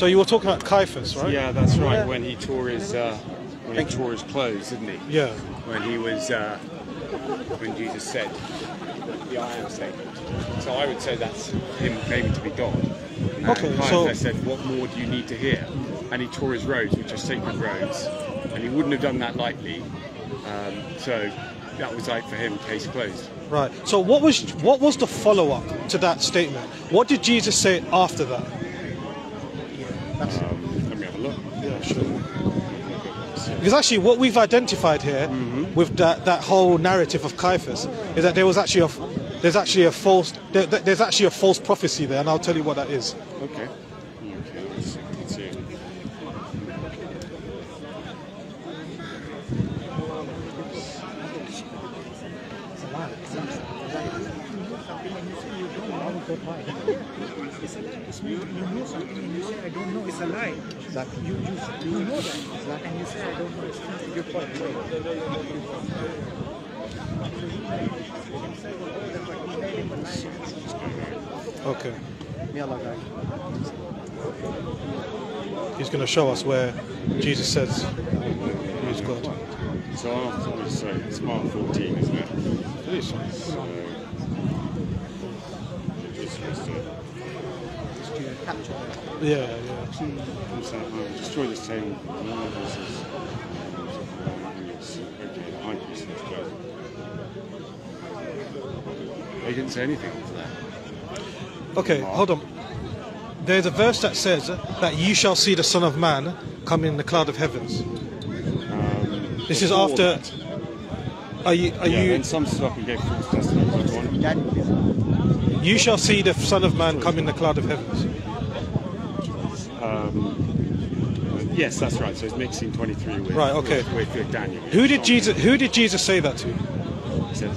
So you were talking about Caiaphas, right? Yeah, that's right. When he tore his uh, when he tore his clothes, didn't he? Yeah. When he was uh, when Jesus said the I am statement. So I would say that's him claiming to be God. And Okay, so- Caiaphas said, "What more do you need to hear?" And he tore his robes, which are sacred robes, and he wouldn't have done that lightly. Um, so that was like for him, case closed. Right. So what was what was the follow up to that statement? What did Jesus say after that? Um, let me have a look. Yeah, sure. Because actually, what we've identified here Mm-hmm. with that, that whole narrative of Caiaphas is that there was actually a there's actually a false there, there- there's actually a false prophecy there, and I'll tell you what that is. Okay. Let's, let's see. It's a lie. It's you, you know something and you say I don't know. It's a lie. Exactly. You, you, you know that. Exactly. And you say I don't know. It's not a good point. Okay. He's going to show us where Jesus says he's God. So after this, so it's Mark 14, isn't it? Please. So, just, just, uh, Yeah, yeah. what's that? Oh, destroy this table. No, this is- the high priest is. They didn't say anything after that. Okay, hold on. There's a verse that says that you shall see the Son of Man come in the cloud of heavens. this is after. that. Are you? Are Yeah, you? and some stuff he gave false testimony. You shall see the Son of Man come in the cloud of heavens. Um, yes, that's right. So it's mixing 23 with, Right, okay. with, with Daniel. Who did Jesus? Who did Jesus say that to? He said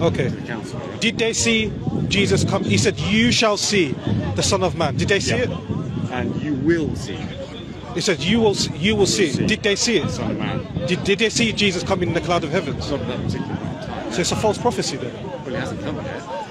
Okay. the council. yeah. Did they see Jesus come? He said, "You shall see the Son of Man." Did they see Yeah. it? And you will see He said, "You will. See, you will see." see. Did they see it? Son of Man. Did, did they see Jesus coming in the cloud of heavens? Not that particular time. So it's a false prophecy then. Well, he hasn't come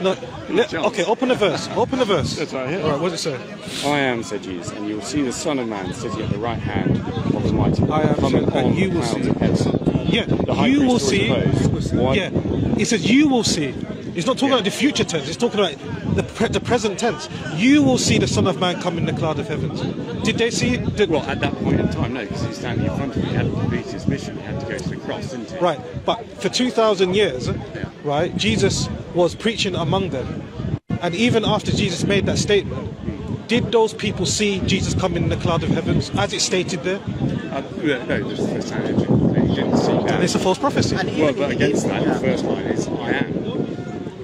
yet. No. le- okay, open the verse. Open the verse. That's right here. All right. What does it say? I am, said Jesus, and you will see the Son of Man sitting at the right hand of the Mighty I am, coming said, and on you will clouds see. of heaven. Yeah. You will see. his. One- Yeah. He says, "You will see." He's not talking Yeah. about the future tense. He's talking about the, pre- the present tense. You will see the Son of Man come in the cloud of heavens. Did they see it? Did, Well, at that point in time, no, because he's standing in front of him. He had to complete his mission. He had to go to the cross, didn't he? Right, but for 2,000 years, right, Jesus was preaching among them. And even after Jesus made that statement, did those people see Jesus coming in the cloud of heavens, as it stated there? Uh, no, no, just the Sanhedrin. He didn't see that. And it's a false prophecy. Well, but against that, the first line is I am.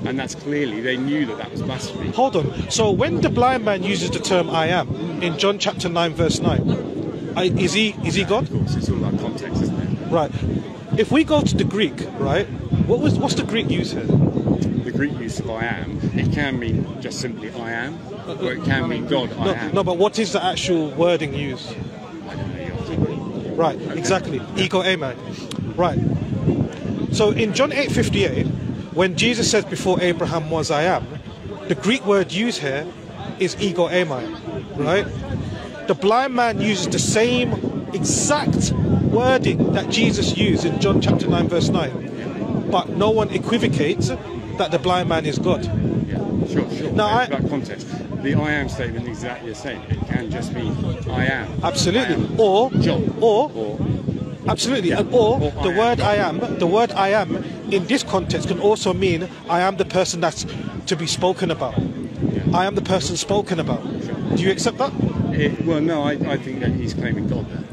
And that's clearly, they knew that that was blasphemy. Hold on. So when the blind man uses the term I am in John chapter 9, verse 9, I, is, he, is he God? Of course, it's all about context, isn't it? Right. If we go to the Greek, right, what was, what's the Greek use here? Greek use of I am, it can mean just simply I am, or it can mean God, I No, am. no, but what is the actual wording used? I don't know, you have Right, exactly. Ego eimi. Right. So in John 8:58, when Jesus says before Abraham was I am, the Greek word used here is ego eimi, right? The blind man uses the same exact wording that Jesus used in John chapter 9 verse 9. But no one equivocates that the blind man is God. Yeah, sure, sure. Now, I- about context. The I am statement is exactly the same. It can just mean I am. Absolutely. I am Or John. or Or Absolutely, Yeah. or Or the I am. word I am, the word I am in this context can also mean I am the person that's to be spoken about. I am the person spoken about. Do you accept that? it, well, no, I, I think that he's claiming God there.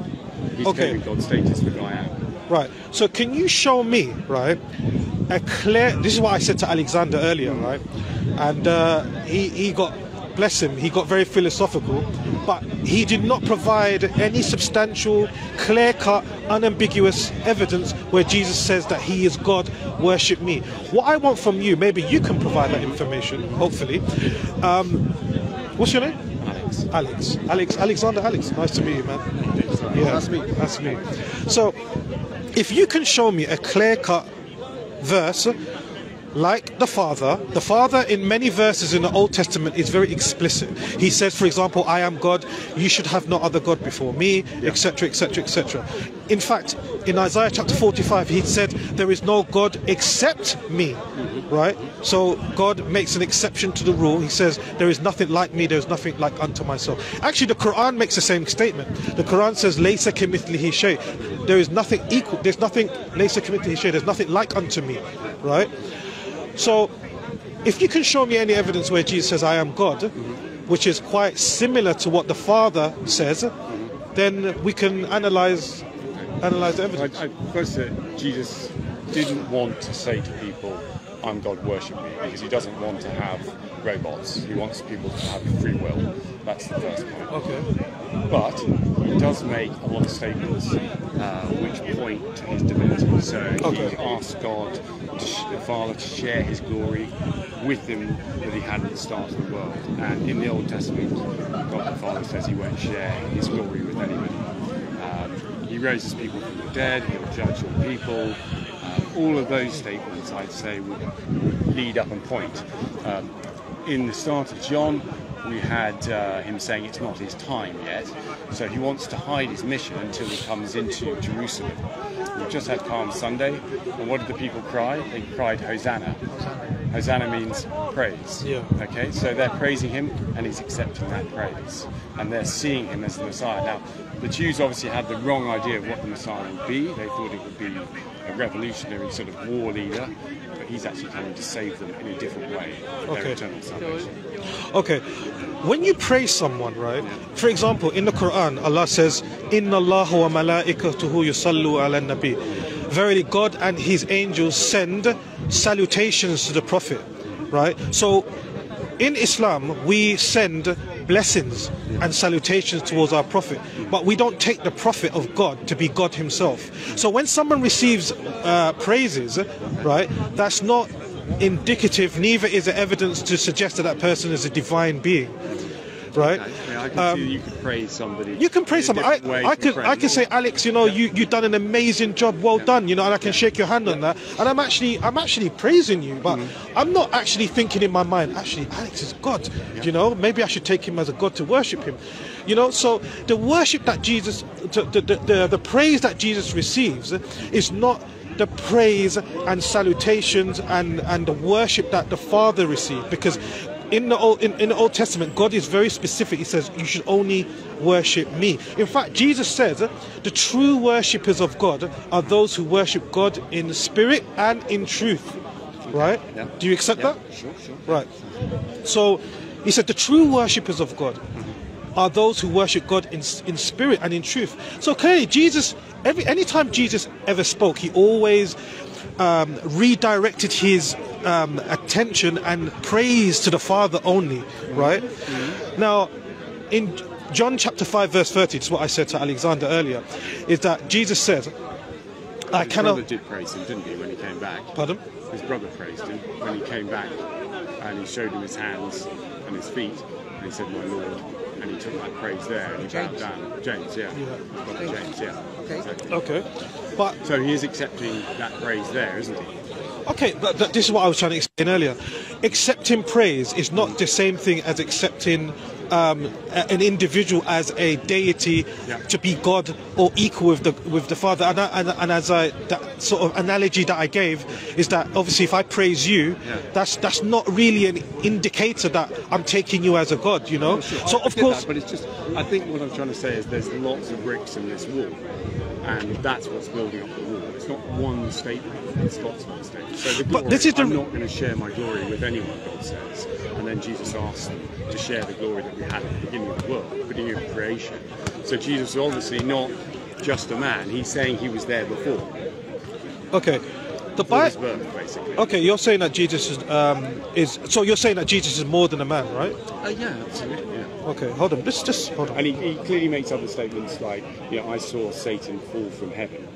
He's Okay. claiming God's status with I am. Right. So can you show me, right, a clear? This is what I said to Alexander earlier, right? And uh, he he got, bless him, he got very philosophical, but he did not provide any substantial, clear-cut, unambiguous evidence where Jesus says that he is God. Worship me. What I want from you, maybe you can provide that information. Hopefully. Um, what's your name? Alex. Alex. Alex. Alexander. Alex. Nice to meet you, man. Yeah, that's me. That's me. So, if you can show me a clear-cut verse like the Father, the Father in many verses in the Old Testament is very explicit. He says, for example, I am God, you should have no other God before me, etc., etc., etc. In fact, in Isaiah chapter 45, he said, There is no God except me, mm-hmm. right? So God makes an exception to the rule. He says, There is nothing like me, there is nothing like unto myself. Actually, the Quran makes the same statement. The Quran says, Laysa kimithlihi shay. There is nothing equal, there's nothing, Laysa kimithlihi shay, there's nothing like unto me, right? So, if you can show me any evidence where Jesus says, I am God, which is quite similar to what the Father says, then we can analyze analyze the I, evidence. I, first, uh, Jesus didn't want to say to people, I'm God, worship me, because he doesn't want to have robots. He wants people to have free will. That's the first point. Okay. But he does make a lot of statements uh, which point to his divinity. So Okay. he asked God, to the Father, to share his glory with him that he had at the start of the world. And in the Old Testament, God the Father says he won't share his glory with anybody. Um, he raises people from the dead, he'll judge all people. Uh, all of those statements, I'd say, would, would lead up and point. Um, in the start of John, we had uh, him saying it's not his time yet, so he wants to hide his mission until he comes into Jerusalem. We've just had Palm Sunday, and what did the people cry? They cried Hosanna. Hosanna means praise. Yeah. Okay, so they're praising him, and he's accepting that praise, and they're seeing him as the Messiah. Now, the Jews obviously had the wrong idea of what the Messiah would be. They thought it would be a revolutionary sort of war leader, but he's actually coming to save them in a different way. Okay. Okay. When you praise someone, right? For example, in the Quran, Allah says, Inna Allah wa malaikatuhu yusallu ala nabi. Verily, God and His angels send salutations to the Prophet, right? So, in Islam, we send blessings and salutations towards our Prophet, but we don't take the Prophet of God to be God Himself. So, when someone receives uh, praises, right, that's not indicative, neither is it evidence to suggest that that person is a divine being, right? Mean, I can Um, see you could praise somebody. You can praise somebody. I, I could. I could say, Alex, you know, you you've done an amazing job. Well done, you know, and I can shake your hand on that. And I'm actually, I'm actually praising you, but Mm-hmm. I'm not actually thinking in my mind. Actually, Alex is God. You know, maybe I should take him as a God to worship him. You know, so the worship that Jesus, the the, the, the, the praise that Jesus receives, is not the praise and salutations and, and the worship that the Father received. Because in the, Old, in, in the Old Testament, God is very specific. He says, You should only worship me. In fact, Jesus says, The true worshippers of God are those who worship God in spirit and in truth. Right? Yeah. Do you accept Yeah, that? Sure, sure. Right. So he said the true worshippers of God are those who worship God in, in spirit and in truth. So clearly, Jesus, every anytime Jesus ever spoke, he always um, redirected his um, attention and praise to the Father only. Right. Now, in John chapter five, verse thirty, it's what I said to Alexander earlier, is that Jesus said, "I His cannot." brother did praise him, didn't he, when he came back? Pardon? His brother praised him when he came back, and he showed him his hands and his feet, and he said, "My Lord," and he took that praise there, and he bowed down. James, yeah, His brother James, yeah. Okay. Exactly. Okay, but So he is accepting that praise there, isn't he? Okay, but th- this is what I was trying to explain earlier. Accepting praise is not the same thing as accepting um, an individual as a deity Yeah. to be God or equal with the with the Father. And, I, and, and as I that sort of analogy that I gave is that obviously if I praise you, Yeah. that's that's not really an indicator that I'm taking you as a God. You know. So I of get course, that, but it's just. I think what I'm trying to say is there's lots of bricks in this wall, and that's what's building up the wall. It's not one statement; it's lots of statements. So the glory, But this is the- I'm not going to share my glory with anyone. God says, and then Jesus asks them to share the glory that we had at the beginning of the world, the beginning of creation. So Jesus is obviously not just a man; he's saying he was there before, okay. The Bible. birth, basically. Okay, you're saying that Jesus is, um, is so you're saying that Jesus is more than a man, right? Uh, yeah, absolutely. Yeah. Okay, hold on. Just just hold on. And he, he clearly makes other statements like, you know, I saw Satan fall from heaven.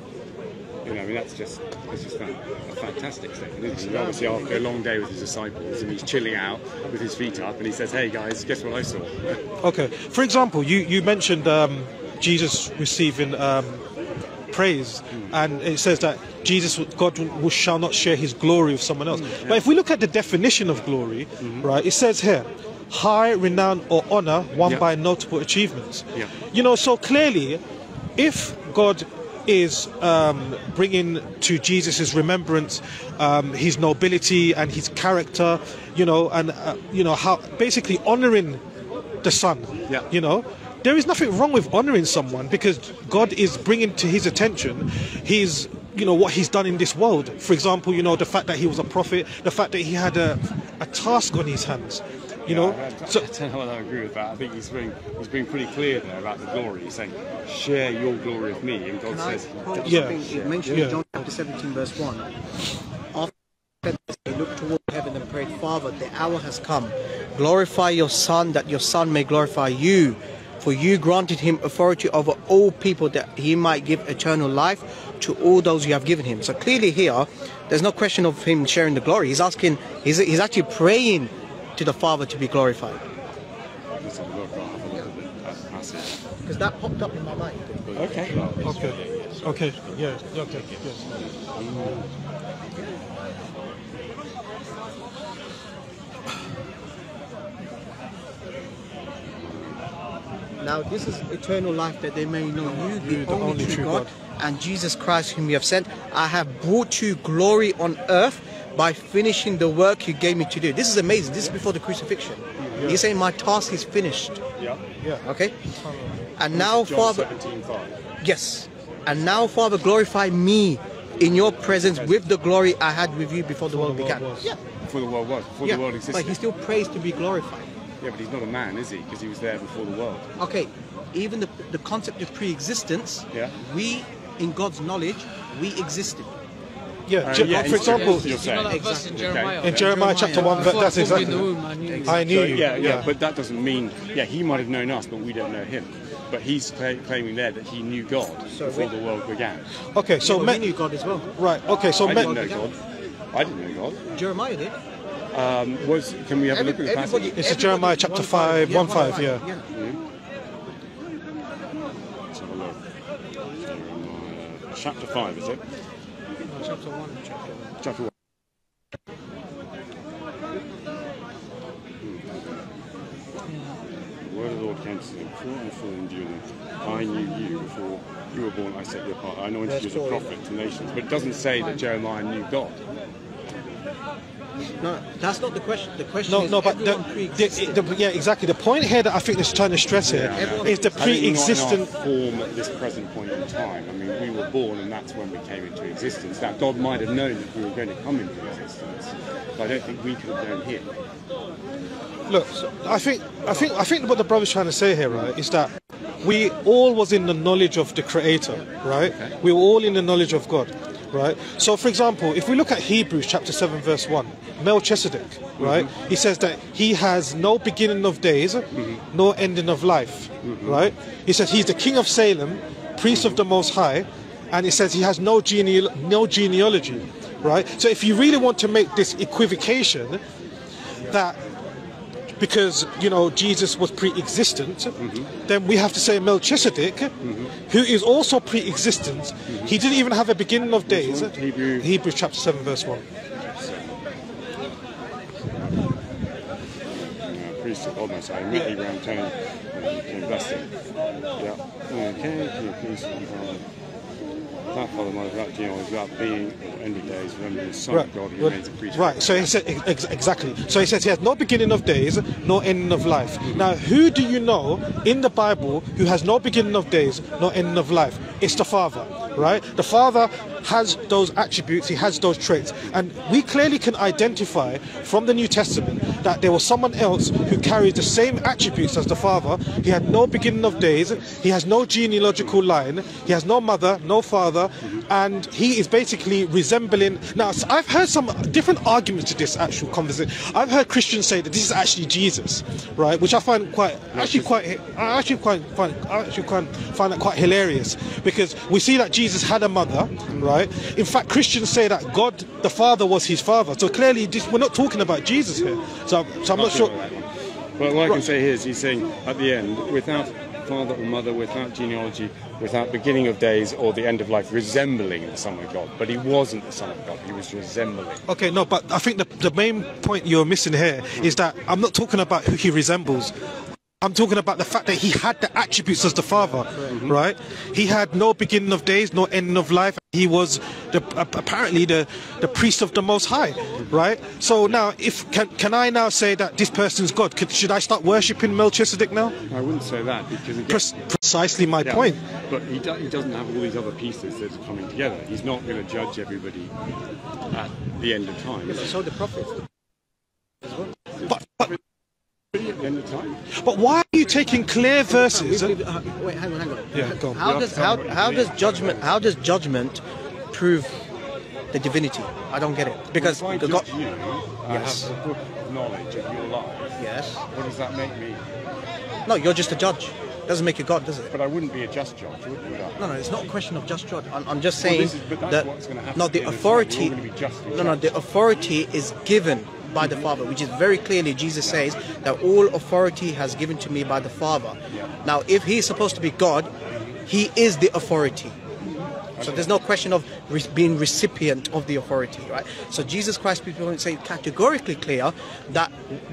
You know, I mean, that's just that's just a, a fantastic statement, isn't it? Obviously, after a long day with his disciples, and he's chilling out with his feet up, and he says, "Hey guys, guess what I saw?" Okay. For example, you, you mentioned um, Jesus receiving um, praise, and it says that Jesus, God, will, shall not share His glory with someone else. But if we look at the definition of glory, right, it says here, high renown or honor won Yeah. by notable achievements. Yeah. You know, so clearly, if God is um, bringing to Jesus' remembrance um, his nobility and his character, you know, and uh, you know how basically honoring the Son. Yeah. You know, there is nothing wrong with honoring someone because God is bringing to his attention his you know what he's done in this world for example you know the fact that he was a prophet the fact that he had a, a task on his hands you know I, I, so I don't know whether I agree with that. I think he's being he's being pretty clear there about the glory. He's saying, "Share your glory with me," and God Can says, quote Yeah. something? It mentions Yeah. John chapter 17, verse 1. After they looked toward heaven and prayed, Father, the hour has come. Glorify your Son, that your Son may glorify you. For you granted him authority over all people, that he might give eternal life to all those you have given him. So clearly here, there's no question of him sharing the glory. He's asking, he's, he's actually praying to the Father to be glorified. "Let's have a look. I'll have a look at that passage." Because that popped up in my mind. Okay. okay okay yeah okay yes. Now this is eternal life that they may know you, the, You, the only, true God, God. and Jesus Christ whom you have sent. I have brought you glory on earth by finishing the work you gave me to do. This is amazing. This is before the crucifixion. He's saying my task is finished. Yeah. yeah Okay? And now, John Father, 17, 5. yes. And now, Father, glorify me in your presence with the glory I had with you before the world the world began. was. Yeah. Before the world was, before yeah. the world existed. But he still prays to be glorified. Yeah, but he's not a man, is he? Because he was there before the world. Okay, even the, the concept of pre-existence, Yeah. we, in God's knowledge, we existed. Yeah, Uh, Je- yeah, for it's- example You're saying. that verse in Exactly. Jeremiah? in Jeremiah chapter 1 Before that's exactly you womb, I knew you. I knew So, you yeah, yeah, but that doesn't mean, yeah, he might have known us, but we don't know him. But he's cla claiming there that he knew God So before we- the world began. okay so Well, me- we knew God as well. right okay so I me- didn't know God. I didn't know God. Jeremiah did. Um, was can we have a look at the passage? This is Jeremiah chapter one five, one five, yeah. Let's have a look. Chapter five, is it? Chapter 1, chapter 1. Chapter one. The word of the Lord came to him, before I formed you, and I knew you before you were born. I set you apart. I anointed you as a prophet to nations. But it doesn't say that Jeremiah knew God. No, that's not the question. The question No, is no, but the, everyone the, the, yeah, exactly. The point here that I think is trying to stress here Yeah, is the I think we're not in our pre-existent. form at this present point in time. I mean, we were born, and that's when we came into existence. That God might have known that we were going to come into existence, but I don't think we could have known Him. Look, I think, I think, I think what the brother's trying to say here, right, is that we all was in the knowledge of the Creator, right? We were all in the knowledge of God, right? So, for example, if we look at Hebrews chapter seven, verse one, Melchizedek, mm-hmm. right? He says that he has no beginning of days, mm-hmm. no ending of life, mm-hmm. right? He says he's the king of Salem, priest of the Most High, and he says he has no geneal- no genealogy, right? So, if you really want to make this equivocation, that because you know Jesus was pre-existent, mm-hmm. then we have to say Melchizedek, mm-hmm. who is also pre-existent. Mm-hmm. He didn't even have a beginning of days. Hebrew- Hebrews chapter seven, verse one. Uh, priest of God, met Abraham, turned and became blessed him. Yeah. Okay. Can you please? That father, without genealogy, without being end of days, remember the Son of God, he remains a priest. right. So he said ex- exactly. So he says he has no beginning of days, no ending of life. Now, who do you know in the Bible who has no beginning of days, no ending of life? It's the Father, right? The Father has those attributes, he has those traits, and we clearly can identify from the New Testament that there was someone else who carried the same attributes as the Father. He had no beginning of days, he has no genealogical line, he has no mother, no father, and he is basically resembling. Now, I've heard some different arguments to this actual conversation. I've heard Christians say that this is actually Jesus, right? Which I find quite, actually quite, I actually quite find, I actually quite find that quite hilarious because we see that Jesus had a mother, right? In fact, Christians say that God, the Father, was his father. So clearly, this, we're not talking about Jesus here. So, so I'm not sure. But what I can say here is he's saying at the end, without father or mother, without genealogy, without beginning of days or the end of life, resembling the Son of God. But he wasn't the Son of God, he was resembling. Okay, no, but I think the, the main point you're missing here is that I'm not talking about who he resembles. I'm talking about the fact that he had the attributes as the Father, right? He had no beginning of days, no ending of life. He was the, uh, apparently the, the priest of the Most High, right? So now, if can, can I now say that this person's God? Could, should I start worshiping Melchizedek now? I wouldn't say that because again, Pre- precisely my Yeah, point. But he, do, he doesn't have all these other pieces that are coming together. He's not going to judge everybody at the end of time. But so the prophets. But, but, At the end of time. But why are you taking clear verses? Wait, hang on, hang on. Yeah, go on. How does have how, me what you how does judgment how does judgment prove the divinity? I don't get it because if I judge God. you, I Yes. have the book of knowledge of your life. Yes. What does that make me? No, you're just a judge. Doesn't make you God, does it? But I wouldn't be a just judge, would you? No, no, it's not a question of just judge. I'm, I'm just Well, saying this is- but that's that what's gonna happen no, the the end of time. authority. We're all gonna be justly no, no, the authority is given by the Father, which is very clearly Jesus says that all authority has given to me by the Father. Now, if he is supposed to be God, he is the authority. So there's no question of re- being recipient of the authority, right? So Jesus Christ, people say categorically clear that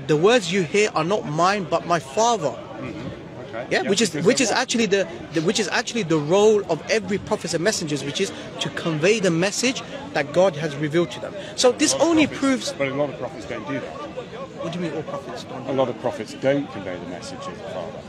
the words you hear are not mine but my Father. Mm-hmm. Okay. Yeah, which is which is actually the, the which is actually the role of every prophets and messengers, which is to convey the message that God has revealed to them. So this A lot of only prophets- proves. But a lot of prophets don't do that. What do you mean all prophets don't? A lot of prophets don't convey the message of the Father.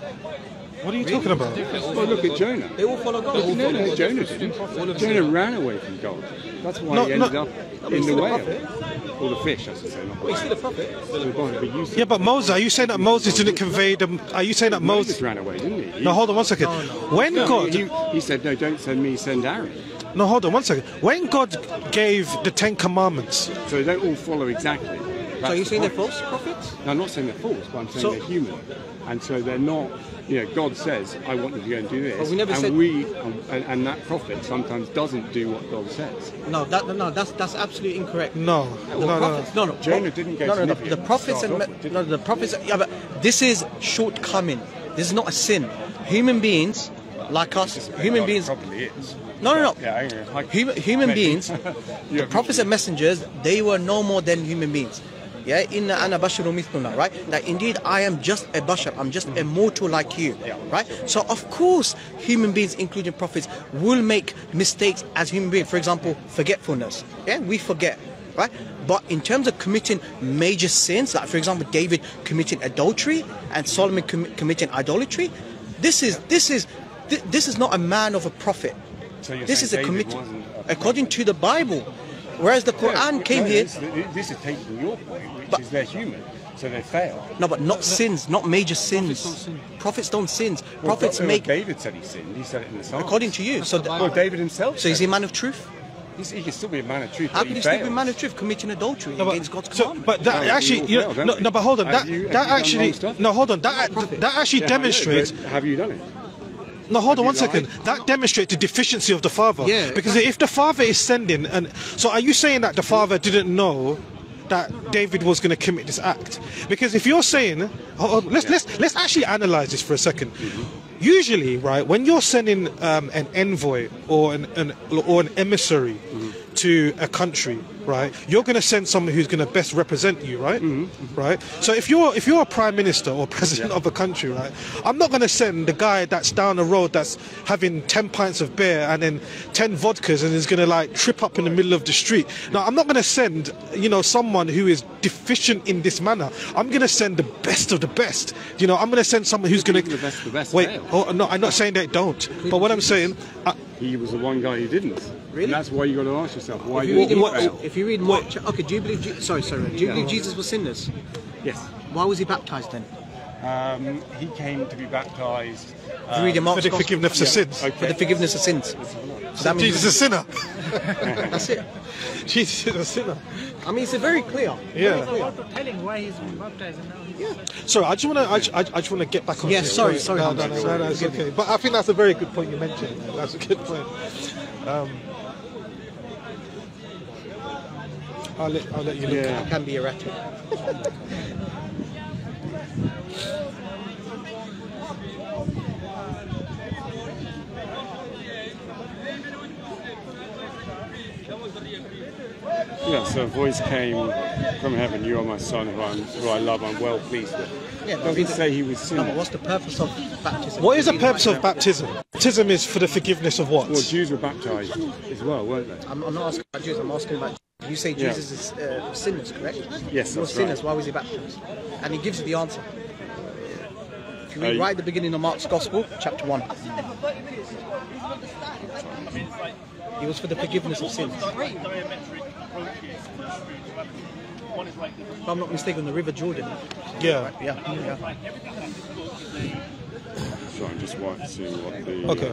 What are you talking about? Well, look at Jonah. They all follow God. No, no, Jonah didn't. Jonah ran away from God. That's why No, he ended no. up in the still a whale. prophet. Or the fish, I should say. Not the He's still a prophet. Still a prophet, but you said Yeah, but Moses, are you saying that Moses didn't convey the? Are you saying that Moses Moses? ran away, didn't he? he No, hold on one second. When No, God, he, he said, no, don't send me, send Aaron. no, hold on one second. When God gave the Ten Commandments, So they don't all follow exactly. So That's are you the saying they're false prophets? No, I'm not saying they're false, but I'm saying So- they're human. And so they're not, you know, God says, I want you to go and do this. But we never and said- we, um, and, and that prophet sometimes doesn't do what God says. No, that no, that's that's absolutely incorrect. no, The no, no, no. prophets, no, no. Jonah didn't go No, no, no. Nineveh The prophets start and off me- no, the prophets. Yeah, but this is shortcoming. This is not a sin. Human beings, like us, human beings. It probably is. No, no, no. Yeah, I agree. I- Human, human maybe. beings, the prophets and messengers, they were no more than human beings. Yeah, inna ana basharun mithluna, right? That indeed I am just a bashar, I'm just a mortal like you, right? So of course, human beings, including prophets, will make mistakes as human beings. For example, forgetfulness. Yeah, we forget, right? But in terms of committing major sins, like for example, David committing adultery and Solomon commi- committing idolatry, this is this is thi- this is not a man of a prophet. So this is a saying David committed, wasn't a according to the Bible. Whereas the Quran came no, here, This, this is taking your point, which But- is they're human, so they fail. no, but not sins, not major sins. Prophets don't sin. Prophets Well, make, David said he sinned. He said it in the Psalms. according to you. So, Well, David himself. so is he a man of truth? He's, he can still be a man of truth. How can he he still be a man of truth committing adultery No, but- against God's so- commandment? but that No, actually, all you fail, no, no, but hold on. Have That you- that actually, no, hold on. That that actually Yeah, demonstrates. have you done it? No, hold on one second. That demonstrates the deficiency of the father. Yeah, Because if the father is sending, and so are you saying that the father didn't know that David was going to commit this act? Because if you're saying, oh, let's let's let's actually analyze this for a 2nd Usually, right, when you're sending um, an envoy or an, an or an emissary to a country, right, you're going to send someone who's going to best represent you, right? Right. So if you're if you're a prime minister or president of a country, right, I'm not going to send the guy that's down the road that's having ten pints of beer and then ten vodkas and is going to like trip up in the middle of the street. Now, I'm not going to send you know someone who is deficient in this manner. I'm going to send the best of the best. You know, I'm going to send someone who's going to the best of the best wait. fail. Oh, no, I'm not saying they don't. But what I'm saying, uh, He was the one guy who didn't. Really? And that's why you got to ask yourself why If did you read, he what- fail? if you read Mark, cha- okay, do you believe? Je- sorry, sorry, do you Yeah. believe Jesus was sinless? Yes. Why was he baptized then? Um, he came to be baptized. If you read in for the Gospel, forgiveness of yeah. sins. Okay. for the forgiveness of sins. So that means Jesus is a sinner. that's it. Jesus is a sinner. I mean, it's very clear. Yeah. What of telling why he's been baptized and now he's Sorry, I just want to. I, I, I just want to get back on. Yeah, this. sorry, sorry, No, no, Hamza, no, sorry. no, no, it's okay. But I think that's a very good point you mentioned. That's a good point. Um, I'll let I'll let you look. Yeah. Can be erratic. Yeah, so a voice came from heaven, you are my son who, I'm, who I love, I'm well pleased with. Yeah, but Doesn't the- say he was sinning. but what's the purpose of baptism? What is the purpose right of now. baptism? Baptism is for the forgiveness of what? Well, Jews were baptized as well, weren't they? I'm, I'm not asking about Jews. I'm asking about. You say Yeah. Jesus is uh, sinners, correct? Yes, He was that's sinners. right. Why was he baptized? And he gives you the answer. If you read Uh, right at the beginning of Mark's Gospel, chapter one. He was for the forgiveness of sins. If I'm not mistaken, the River Jordan. Yeah. Yeah, yeah. So I'm just waiting to see what the. Okay.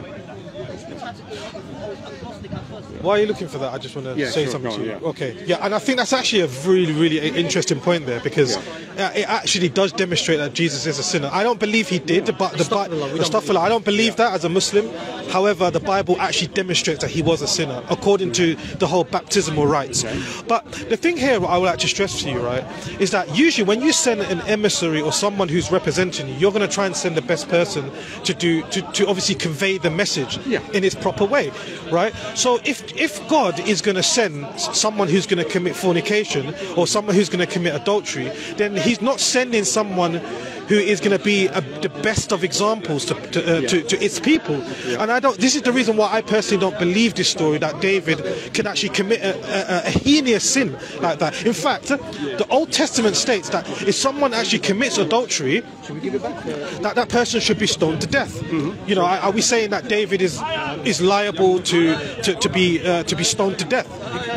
Why are you looking for that? I just want to Yeah, say sure, something go to you. yeah. Okay. Yeah, and I think that's actually a really, really interesting point there because uh, it actually does demonstrate that Jesus is a sinner. I don't believe he did, but the Bi- Astaghfirullah, we don't I don't believe that as a Muslim. However, the Bible actually demonstrates that he was a sinner according to the whole baptismal rites. But the thing here, what I would like to stress to you, right, is that usually when you send an emissary or someone who's representing you, you're going to try and send the best person to do to, to obviously convey the message Yeah. in its proper way, right? So if if God is going to send someone who's going to commit fornication or someone who's going to commit adultery, then He's not sending someone who is going to be a, the best of examples to to, uh, to to its people. And I don't. This is the reason why I personally don't believe this story that David can actually commit a, a, a heinous sin like that. In fact, the Old Testament states that if someone actually commits adultery, that that person should be stoned to death. You know, are, we saying that David is is liable to to, to be uh, to be stoned to death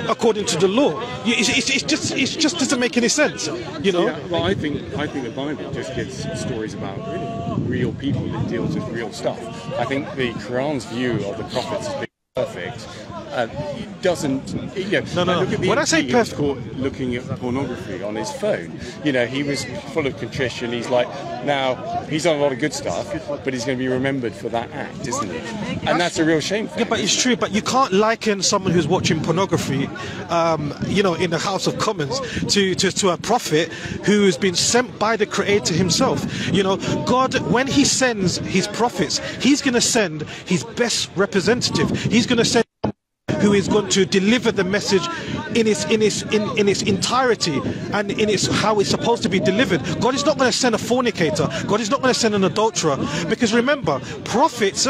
according to the law? It's, it's, it's just it just doesn't make any sense. You know. Yeah, well, I think I think the Bible just gives stories about real people. It deals with real stuff. I think the Quran's view of the prophets perfect uh, doesn't. You know, No, no, Look at the when I say he perfect- caught looking at pornography on his phone. You know, he was full of contrition. He's like, now he's done a lot of good stuff, but he's going to be remembered for that act, isn't he? And that's a real shame. For Yeah, him. but it's true. But you can't liken someone who's watching pornography, um, you know, in the House of Commons to, to, to a prophet who has been sent by the Creator Himself. You know, God, when He sends His prophets, He's going to send His best representative. He's going to send who is going to deliver the message in its in its in, in its entirety and in its how it's supposed to be delivered. God is not going to send a fornicator. God is not going to send an adulterer because remember, prophets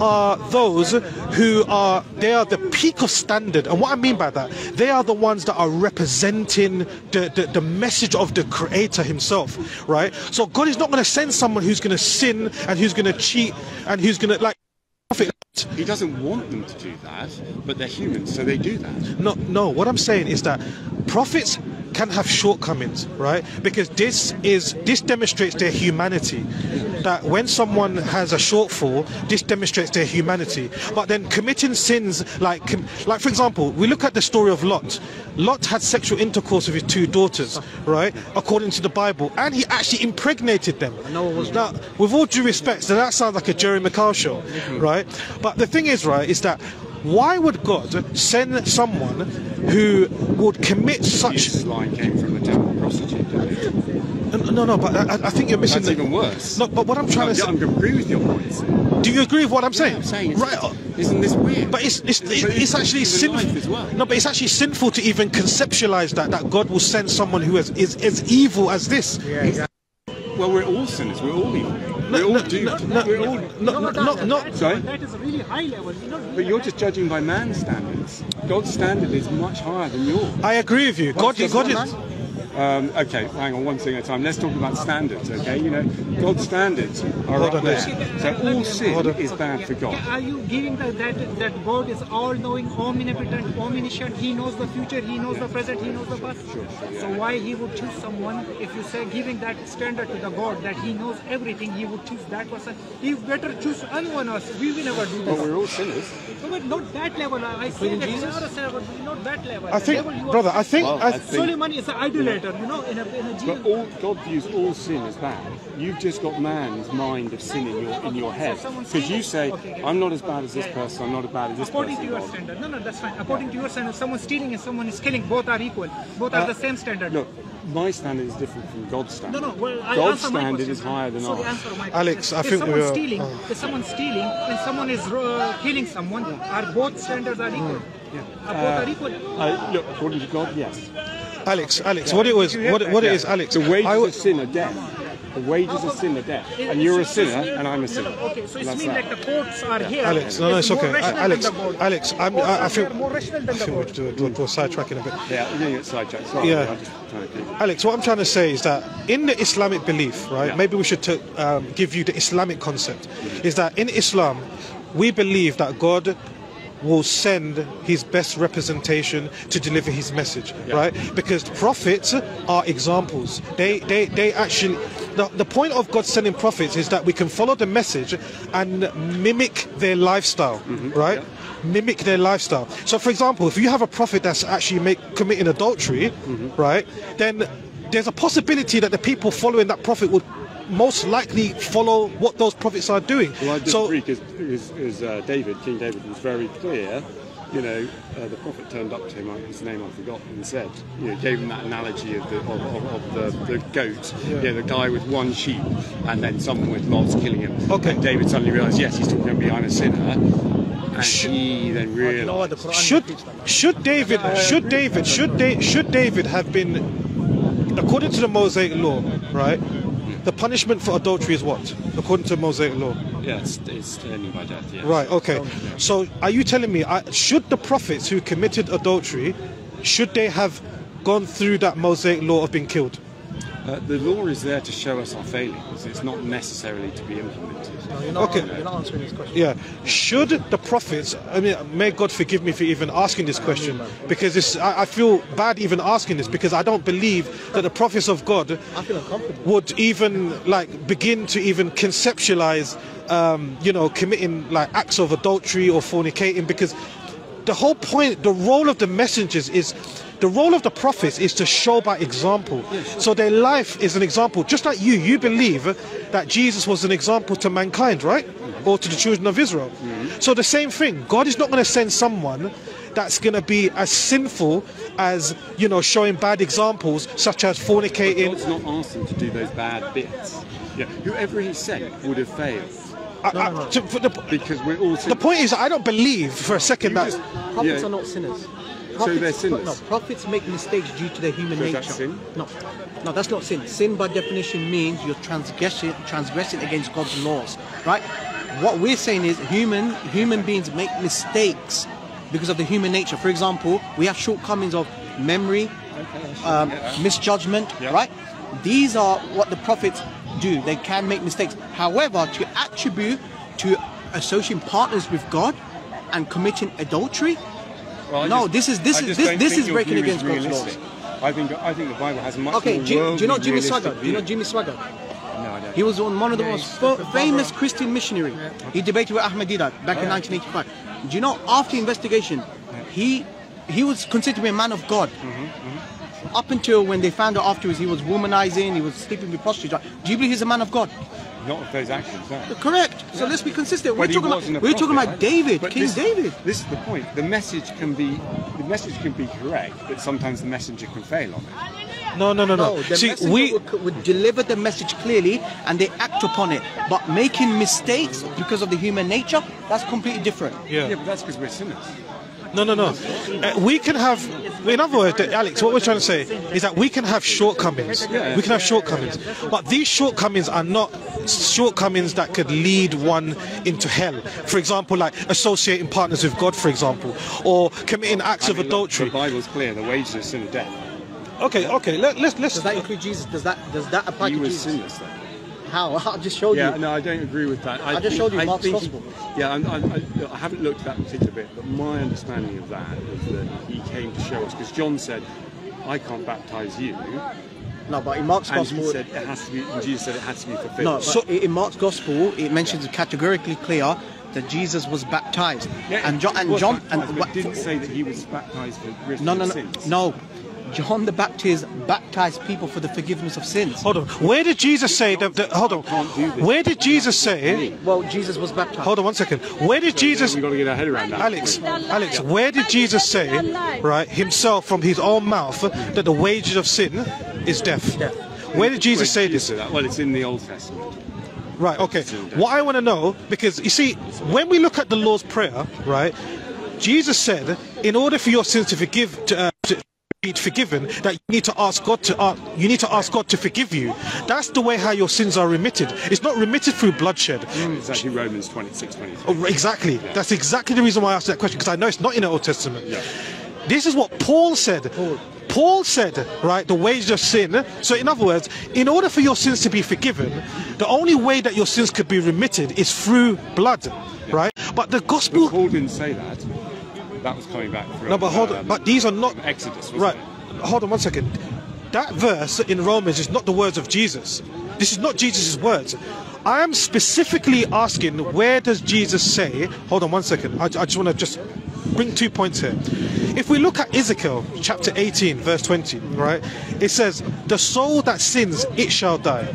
are those who are they are the peak of standard. And what I mean by that, they are the ones that are representing the, the, the message of the creator himself, right? So God is not going to send someone who's going to sin and who's going to cheat and who's going to like He doesn't want them to do that, but they're humans, so they do that. No, no. What I'm saying is that prophets can have shortcomings, right? Because this is this demonstrates their humanity. That when someone has a shortfall, this demonstrates their humanity. But then committing sins like, like for example, we look at the story of Lot. Lot had sexual intercourse with his two daughters, right? According to the Bible, and he actually impregnated them. Now, with all due respect, so that sounds like a Jeremy Kyle show, right? But the thing is, right, is that why would God send someone who would commit such? This line came from the temple prostitute. No, no, but I, I think you're missing. That's the, even worse. No, but what I'm trying I, to I say. agree with your points. Do you agree with what I'm saying? I'm saying, it's, right. uh, Isn't this weird? But it's it's, But it's, it's actually sinful. well. No, but it's actually sinful to even conceptualize that that God will send someone who is is as evil as this. Yeah, exactly. Well, we're all sinners. We're all evil. We're all no, doomed. no, we're all. No, no, no, no. That- Sorry? That is really high level. You know, But you're just judging by man's standards. God's standard is much higher than yours. I agree with you. God, What's God the- is. Um, okay, hang on one thing at a time. Let's talk about standards, okay? You know, God's standards are up there. So all sin is bad for God. Are you giving the, that that God is all knowing, omnipotent, omniscient? He knows the future, he knows the present, he knows the past. Sure. So why he would choose someone if you say giving that standard to the God that he knows everything, he would choose that person. He better choose anyone else. We will never do But this. we're all sinners. No, but not that level. I I say that we are a sinner, but not that level. I think, level brother. I think. Well, I, I think- Suleiman is an idolater, you know, in a, in a But all God views all sin as bad. you've just got man's mind of sin in your in your head because you say I'm not as bad as this person, I'm not as bad as this According to your God." standard, no, no, that's fine. According to your standard, someone stealing and someone is killing, both are equal. Both are Uh, the same standard. Look, my standard is different from God's standard. no. no. Well, I God's answer my standard is higher than so ours. answer of my Alex. I if think we someone are- stealing, oh. if someone stealing and someone is uh, killing someone, are both standards are equal? Are both are equal? Uh, look, according to God, yes. Alex, Alex, what it was, what, it- what it is, Alex. The wages of sin are death. The wages of sin are death. And you're a sinner, and I'm a sinner. Okay, so it That's means that. that the courts are here. Alex, no, no, it's more okay. I- Alex, than the board. Alex, I'm, Courts I, I are think, more rational I than the think we're, board. do- do- do- sidetracking a bit. Yeah, you're going get sidetracked. Sorry, Yeah. I'm just trying to keep. Alex, what I'm trying to say is that in the Islamic belief, right? Yeah. Maybe we should t- um, give you the Islamic concept. Is that in Islam, we believe that God will send his best representation to deliver his message, right? Because prophets are examples. They, they, they actually. The, the point of God sending prophets is that we can follow the message and mimic their lifestyle, mm-hmm. right? Mimic their lifestyle. So, for example, if you have a prophet that's actually make, committing adultery, mm-hmm. right, then there's a possibility that the people following that prophet would most likely follow what those prophets are doing. Well, I so, disagree because is, uh, David, King David, was very clear. You know, uh, the prophet turned up to him, his name I forgot, and said, you know, gave him that analogy of the of, of, of the, the goat, you know, the guy with one sheep, and then someone with lots killing him. Okay. And David suddenly realised, yes, he's talking about behind a sinner, and he then You know what the realised. Quran should repeats should David should David should da- should David have been according to the Mosaic law, right? The punishment for adultery is what? According to Mosaic law. Yeah, it's, it's turning by death. Yes. Right, okay. So are you telling me I, should the prophets who committed adultery should they have gone through that Mosaic law of being killed? Uh, the law is there to show us our failings. It's not necessarily to be implemented. No, you're not, Okay. you're not answering this question. Yeah. Should the prophets, I mean, may God forgive me for even asking this question, because this, I, I feel bad even asking this, because I don't believe that the prophets of God I feel uncomfortable. would even like begin to even conceptualize, um, you know, committing like acts of adultery or fornicating, because the whole point, the role of the messengers is. The role of the prophets is to show by example. So their life is an example. Just like you, you believe that Jesus was an example to mankind, right? Mm-hmm. Or to the children of Israel. Mm-hmm. So the same thing. God is not going to send someone that's going to be as sinful as, you know, showing bad examples such as fornicating, God's not asked them to do those bad bits. Yeah, whoever he sent would have failed I- I- to- the, because we're all. the point is, I don't believe for a second that. Prophets Yeah. are not sinners. So they're sinners. No, prophets make mistakes due to their human So is nature. that sin? No, no, that's not sin. Sin, by definition, means you're transgressing, transgressing against God's laws, right? What we're saying is human human beings make mistakes because of the human nature. For example, we have shortcomings of memory, um, misjudgment, Yeah. right? These are what the prophets do. They can make mistakes. However, to attribute to associating partners with God and committing adultery, Well, No, just- this is- this I is- this- this is breaking against God's realistic. I think I think the Bible has much Okay, more do, you- do you know Jimmy Swaggart? Do you know. Jimmy Swaggart? No, I don't. He was one one of the Yeah, most the famous Christian missionary. He debated with Ahmed Deedat back in 1985. Do you know after investigation, he he was considered to be a man of God. Mm-hmm, Up until when they found out afterwards he was womanizing, he was sleeping with prostitutes. Do you believe he's a man of God? Not with those actions. No. Correct. So let's be consistent. We're talking about we're talking about? David, King this, David. This is the point. The message can be the message can be correct, but sometimes the messenger can fail on it. No, no, no, no. No, the See, we. would, would deliver the message clearly and they act upon it. But making mistakes because of the human nature, that's completely different. Yeah, Yeah. but that's because we're sinners. No, no, no. Uh, we can have. In other words, Alex, what we're trying to say is that we can have shortcomings. We can have shortcomings, but these shortcomings are not shortcomings that could lead one into hell. For example, like associating partners with God, for example, or committing acts I of mean, look, adultery. The Bible's clear. The wages of sin are death. Okay, okay. Let, let's let's. Does that include Jesus? Does that does that apply He to was Jesus? sinless. How? I just showed Yeah, you. no, I don't agree with that. I just think- showed you I Mark's Gospel. Yeah, I'm, I'm, I, I haven't looked at that particular bit, but my understanding of that is that he came to show us because John said, "I can't baptize you," No, but in Mark's and gospel, he said it has to be. And Jesus said it has to be fulfilled. no, So- in Mark's gospel, it mentions categorically clear that Jesus was baptized, Yeah, and John and John and but what- it didn't say that he was baptized for no, no, no, sins. no. John the Baptist baptized people for the forgiveness of sins. Hold on. Where did Jesus say that? that hold on. Can't do this. Where did Jesus say? Well, Jesus was baptized. Hold on one second. Where did Jesus? We've got to get our head around that. Alex, Alex, where did Jesus say, right, himself from his own mouth, that the wages of sin is death? Where did Jesus say this? Well, it's in the Old Testament. Right, okay. What I want to know, because you see, when we look at the Lord's Prayer, right, Jesus said, in order for your sins to forgive, to, uh, to be forgiven, that you need to ask God to, uh, you need to ask God to forgive you. That's the way how your sins are remitted. It's not remitted through bloodshed. It's actually Romans 26, 23. Oh, exactly. That's exactly the reason why I asked that question because I know it's not in the Old Testament. Yeah. This is what Paul said. Paul. said, right, the wages of sin. So, in other words, in order for your sins to be forgiven, the only way that your sins could be remitted is through blood, right? But the gospel. Paul didn't say that. That was coming back from. No, but hold on. um, But these are not. Exodus, Right. it? Hold on one second. That verse in Romans is not the words of Jesus. This is not Jesus' words. I am specifically asking where does Jesus say? Hold on one second. I, I just want to just bring two points here. If we look at Ezekiel chapter 18, verse 20, right? It says, The soul that sins, it shall die.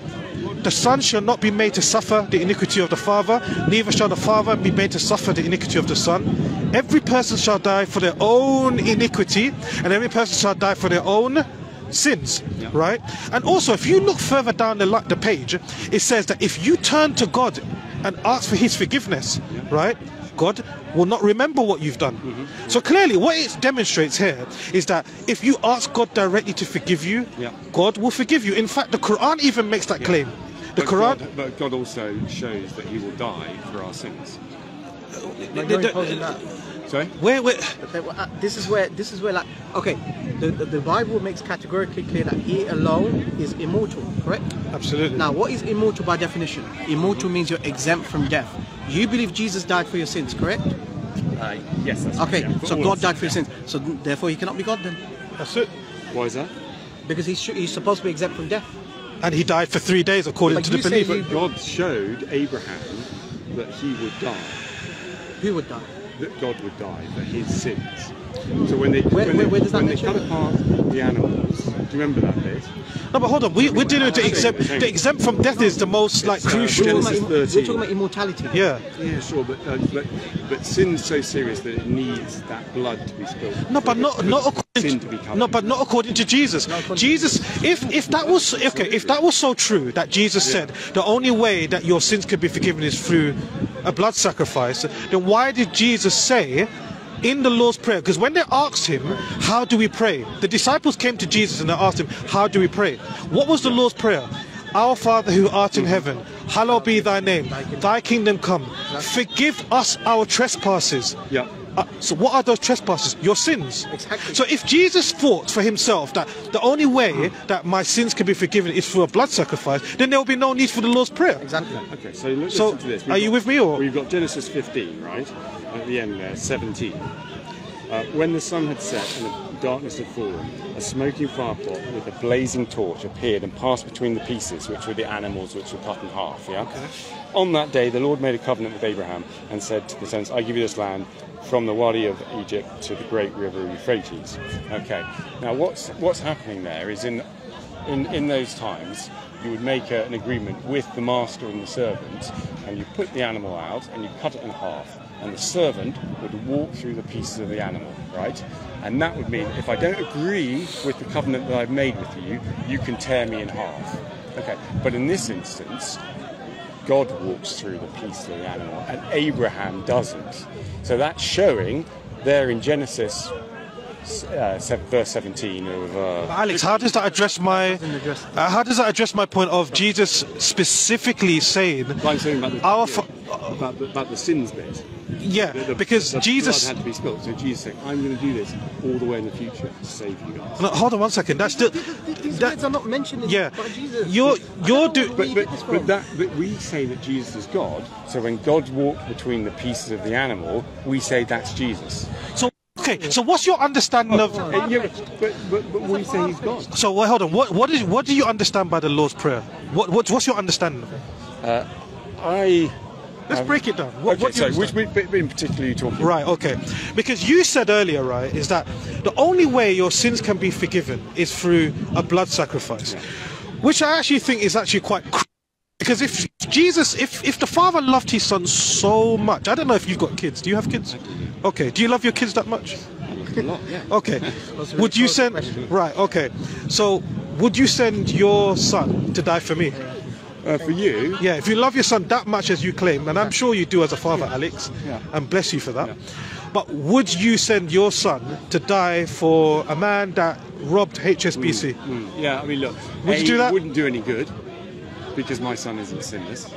The son shall not be made to suffer the iniquity of the father, neither shall the father be made to suffer the iniquity of the son. Every person shall die for their own iniquity, and every person shall die for their own sins, right? And also, if you look further down the, the page, it says that if you turn to God and ask for His forgiveness, right? God will not remember what you've done. Mm-hmm. So clearly, what it demonstrates here is that if you ask God directly to forgive you, Yeah. God will forgive you. In fact, the Quran even makes that claim. The But Quran. God, but God also shows that He will die for our sins. Like, the- the- that. Sorry? Where, where, they- uh, This is where this is where like okay, the, the the Bible makes categorically clear that He alone is immortal, correct? absolutely. Now, what is immortal by definition? Immortal means you're exempt from death. You believe Jesus died for your sins, correct? Uh, yes, that's Okay, yeah, so God died us, for your sins. So therefore, He cannot be God then, That's it. Why is that? because He's he's supposed to be exempt from death. And he died for three days according But to the you say believer. God showed Abraham that he would die, Who would die? that God would die for his sins. So when they Where- when where- where does that when they cut apart the animals, do you remember that bit? No, but hold on. We, we're dealing with the exempt. The exempt from death is the most like It's, uh, crucial. We're talking, Genesis about, im- we're talking about immortality. Yeah. Yeah, sure, but uh, but, but sin's so serious that it needs that blood to be spilled. No, but not not according. sin to be no, but not according to Jesus. according to Jesus, if if that was okay, if that was so true that Jesus said the only way that your sins could be forgiven is through a blood sacrifice, then why did Jesus say? In the Lord's Prayer, because when they asked him, How do we pray? The disciples came to Jesus and they asked him, How do we pray? What was the Lord's Prayer? Our Father who art in heaven, hallowed be thy name, thy kingdom come. Forgive us our trespasses. Yeah. Uh, so what are those trespasses? Your sins. Exactly. So if Jesus thought for himself that the only way that my sins can be forgiven is through a blood sacrifice, then there will be no need for the Lord's Prayer. Exactly. Okay, so look, So, listen to this. are you with me, or- We've got Genesis 15, right? At the end there, 17. Uh, when the sun had set and the darkness had fallen, a smoking firepot with a blazing torch appeared and passed between the pieces, which were the animals which were cut in half. Yeah. On that day, the Lord made a covenant with Abraham and said to the sons, "I give you this land." From the Wadi of Egypt to the great river Euphrates. Okay. Now, what's what's happening there is in in, in those times, you would make a, an agreement with the master and the servant, and you put the animal out and you cut it in half, and the servant would walk through the pieces of the animal, right? And that would mean if I don't agree with the covenant that I've made with you, you can tear me in half. Okay, but in this instance, God walks through the piece of the animal, and Abraham doesn't. So that's showing there in Genesis, uh, verse 17 of. Uh, Alex, how does that address my? address- Uh, how does that address my point of Jesus specifically saying, I'm saying about the, Our yeah, about, the, about the sins bit. Yeah, The- the- because the Jesus. blood had to be spilled. So Jesus said, "I'm going to do this all the way in the future to save you guys." No, hold on one second. That's still. These That, words are not mentioned in yeah, by Jesus. you're I you're don't know do. where But, but, but that but we say that Jesus is God. So when God walked between the pieces of the animal, we say that's Jesus. So okay, so what's your understanding of? Uh, yeah, but, but, but we say he's God. So well, hold on. What what is what do you understand by the Lord's prayer? What, what what's your understanding of it? I Let's um, break it down. What, okay, what so which understand? bit, bit in particular are you talking about? Right, okay. Because you said earlier, right, is that the only way your sins can be forgiven is through a blood sacrifice, which I actually think is actually quite. Cr- because if Jesus, if if the Father loved His Son so much, I don't know if you've got kids. Do you have kids? Okay. Do you love your kids that much? A lot, yeah. Okay. That's Would you send? question. Right. Okay. So, would you send your son to die for me? Uh, for you, Yeah, if you love your son that much as you claim, and I'm sure you do as a father, Alex, Yeah. and bless you for that. But would you send your son to die for a man that robbed HSBC? Mm, yeah, I mean, look, would a, you do that? Wouldn't do any good because my son isn't sinless.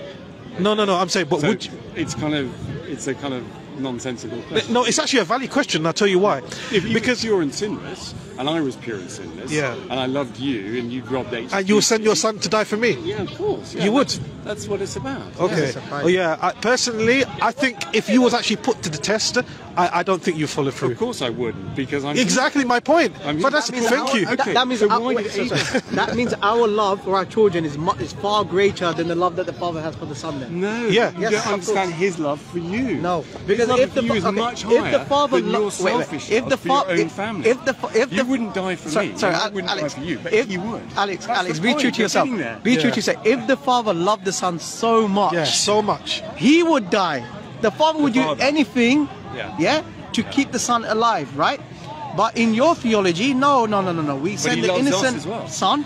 No, no, no. I'm saying, but So would you? it's kind of, it's a kind of nonsensical question. No, it's actually a valid question. and I'll tell you why. If you because were pure and sinless, and I was pure and sinless, Yeah. and I loved you, and you robbed HSBC, and you'll send your son to die for me. Yeah, of course. yeah, You would? That's, that's what it's about. Okay. Yeah. Oh yeah. I, personally, I think if you was actually put to the test, I, I don't think you follow through. Of course I wouldn't, because I'm Exactly my point. I'm- but that's That means thank our- you. That, Okay, that means so our, wait, did sorry, sorry. that means our love for our children is mu- is far greater than the love that the father has for the son. Then. No, Yeah. you Yes, don't of understand his love for you. No, because love if for the you is okay, much if the higher father than lo- your wait, wait, selfish if love the for your own if- family. if the fa- if you wouldn't die for Sorry, me, sorry, and I wouldn't Alex, die for you, but if, he would. Alex, That's Alex, the be true to yourself. Be true to yourself. If the father loved the son so much, so much. he would die. The father would do father. anything, Yeah. to keep the son alive, right? But in your theology, no, no, no, no, no. We send the innocent well. son,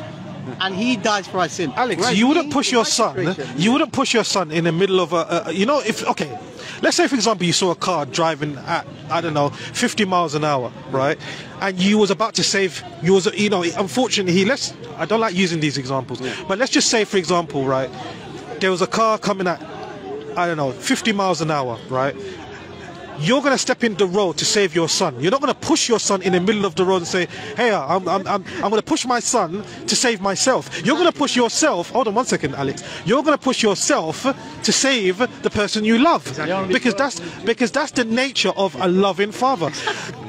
and he dies for our sin. Alex, Whereas you wouldn't me, push your son. You wouldn't push your son in the middle of a, a. You know, if okay, let's say for example you saw a car driving at I don't know 50 miles an hour, right? And you was about to save. You was you know unfortunately he let's. I don't like using these examples, but let's just say for example, right? There was a car coming at I don't know 50 miles an hour, right? You're going to step in the road to save your son. You're not going to push your son in the middle of the road and say, "Hey, uh, I'm, I'm, I'm, I'm going to push my son to save myself." You're going to push yourself. Hold on one second, Alex. You're going to push yourself to save the person you love, because that's because that's the nature of a loving father.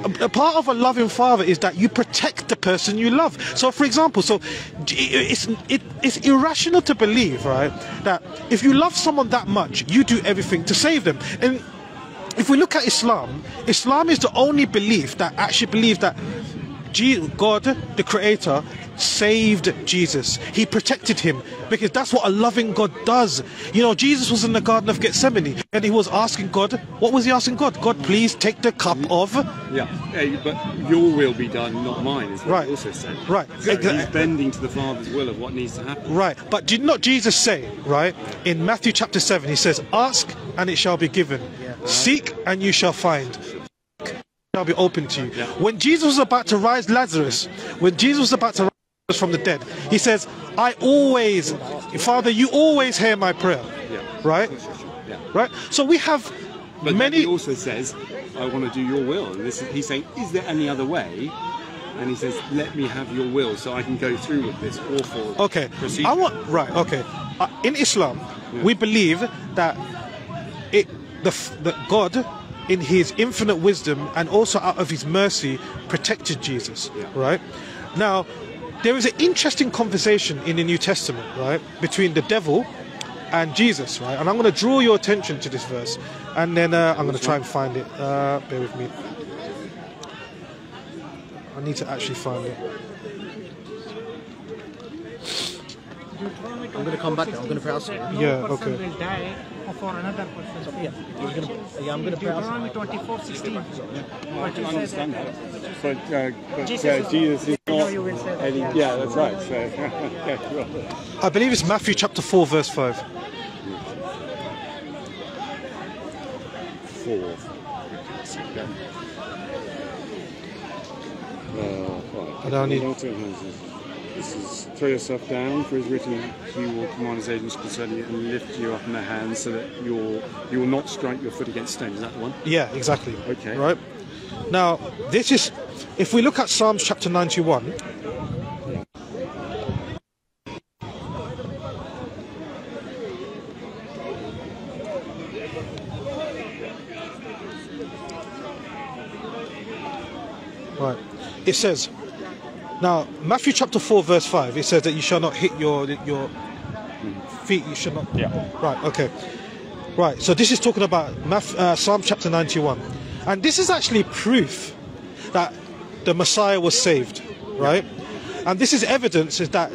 a, a part of a loving father is that you protect the person you love. So, for example, so it's it, it's irrational to believe, right, that if you love someone that much, you do everything to save them, and if we look at Islam, Islam is the only belief that actually believes that God, the Creator, saved Jesus. He protected him because that's what a loving God does. You know, Jesus was in the Garden of Gethsemane and he was asking God, what was he asking God? God, please take the cup mm-hmm. of. Yeah, but your will be done, not mine, is what Right. also said. Right. So Exa- he's bending to the Father's will of what needs to happen. Right, but did not Jesus say, right, in Matthew chapter 7, he says, Ask and it shall be given, seek and you shall find. Shall be open to you. When Jesus was about to rise Lazarus, when Jesus was about to from the dead, he says, I always, Father, you always hear my prayer. Yeah. Right? Yeah. Right? So we have But many. he also says, I want to do your will. And this is, he's saying, is there any other way? And he says, let me have your will so I can go through with this awful Okay, procedure. I want right. Okay, uh, in Islam, we believe that it the that God, in His infinite wisdom and also out of His mercy, protected Jesus. Yeah. Right now, there is an interesting conversation in the New Testament, right, between the devil and Jesus, right? And I'm going to draw your attention to this verse, and then uh, I'm going to try and find it. Uh, bear with me. I need to actually find it. I'm gonna come back. I'm gonna pray out. Yeah, okay. will die for another person. Yeah, I'm gonna, yeah, I'm gonna pray out. Deuteronomy 24, 16. I What can understand that. that. But, uh, but Jesus is- Jesus is I not you will say that, any, yeah. yeah, that's right. So, okay, cool. I believe it's Matthew chapter 4, verse 5. Four. Uh, right. I don't need- This is throw yourself down, for it is written, He will command His agents concerning you and lift you up in their hands, so that you'll you will not strike your foot against stone. Is that the one? Yeah, exactly. Okay. Right? Now, this is, if we look at Psalms chapter 91, right, it says, now, Matthew chapter 4, verse 5, it says that you shall not hit your your feet, you should not. Yeah. Right, okay. Right, so this is talking about Math, uh, Psalm chapter 91. And this is actually proof that the Messiah was saved, right? And this is evidence is that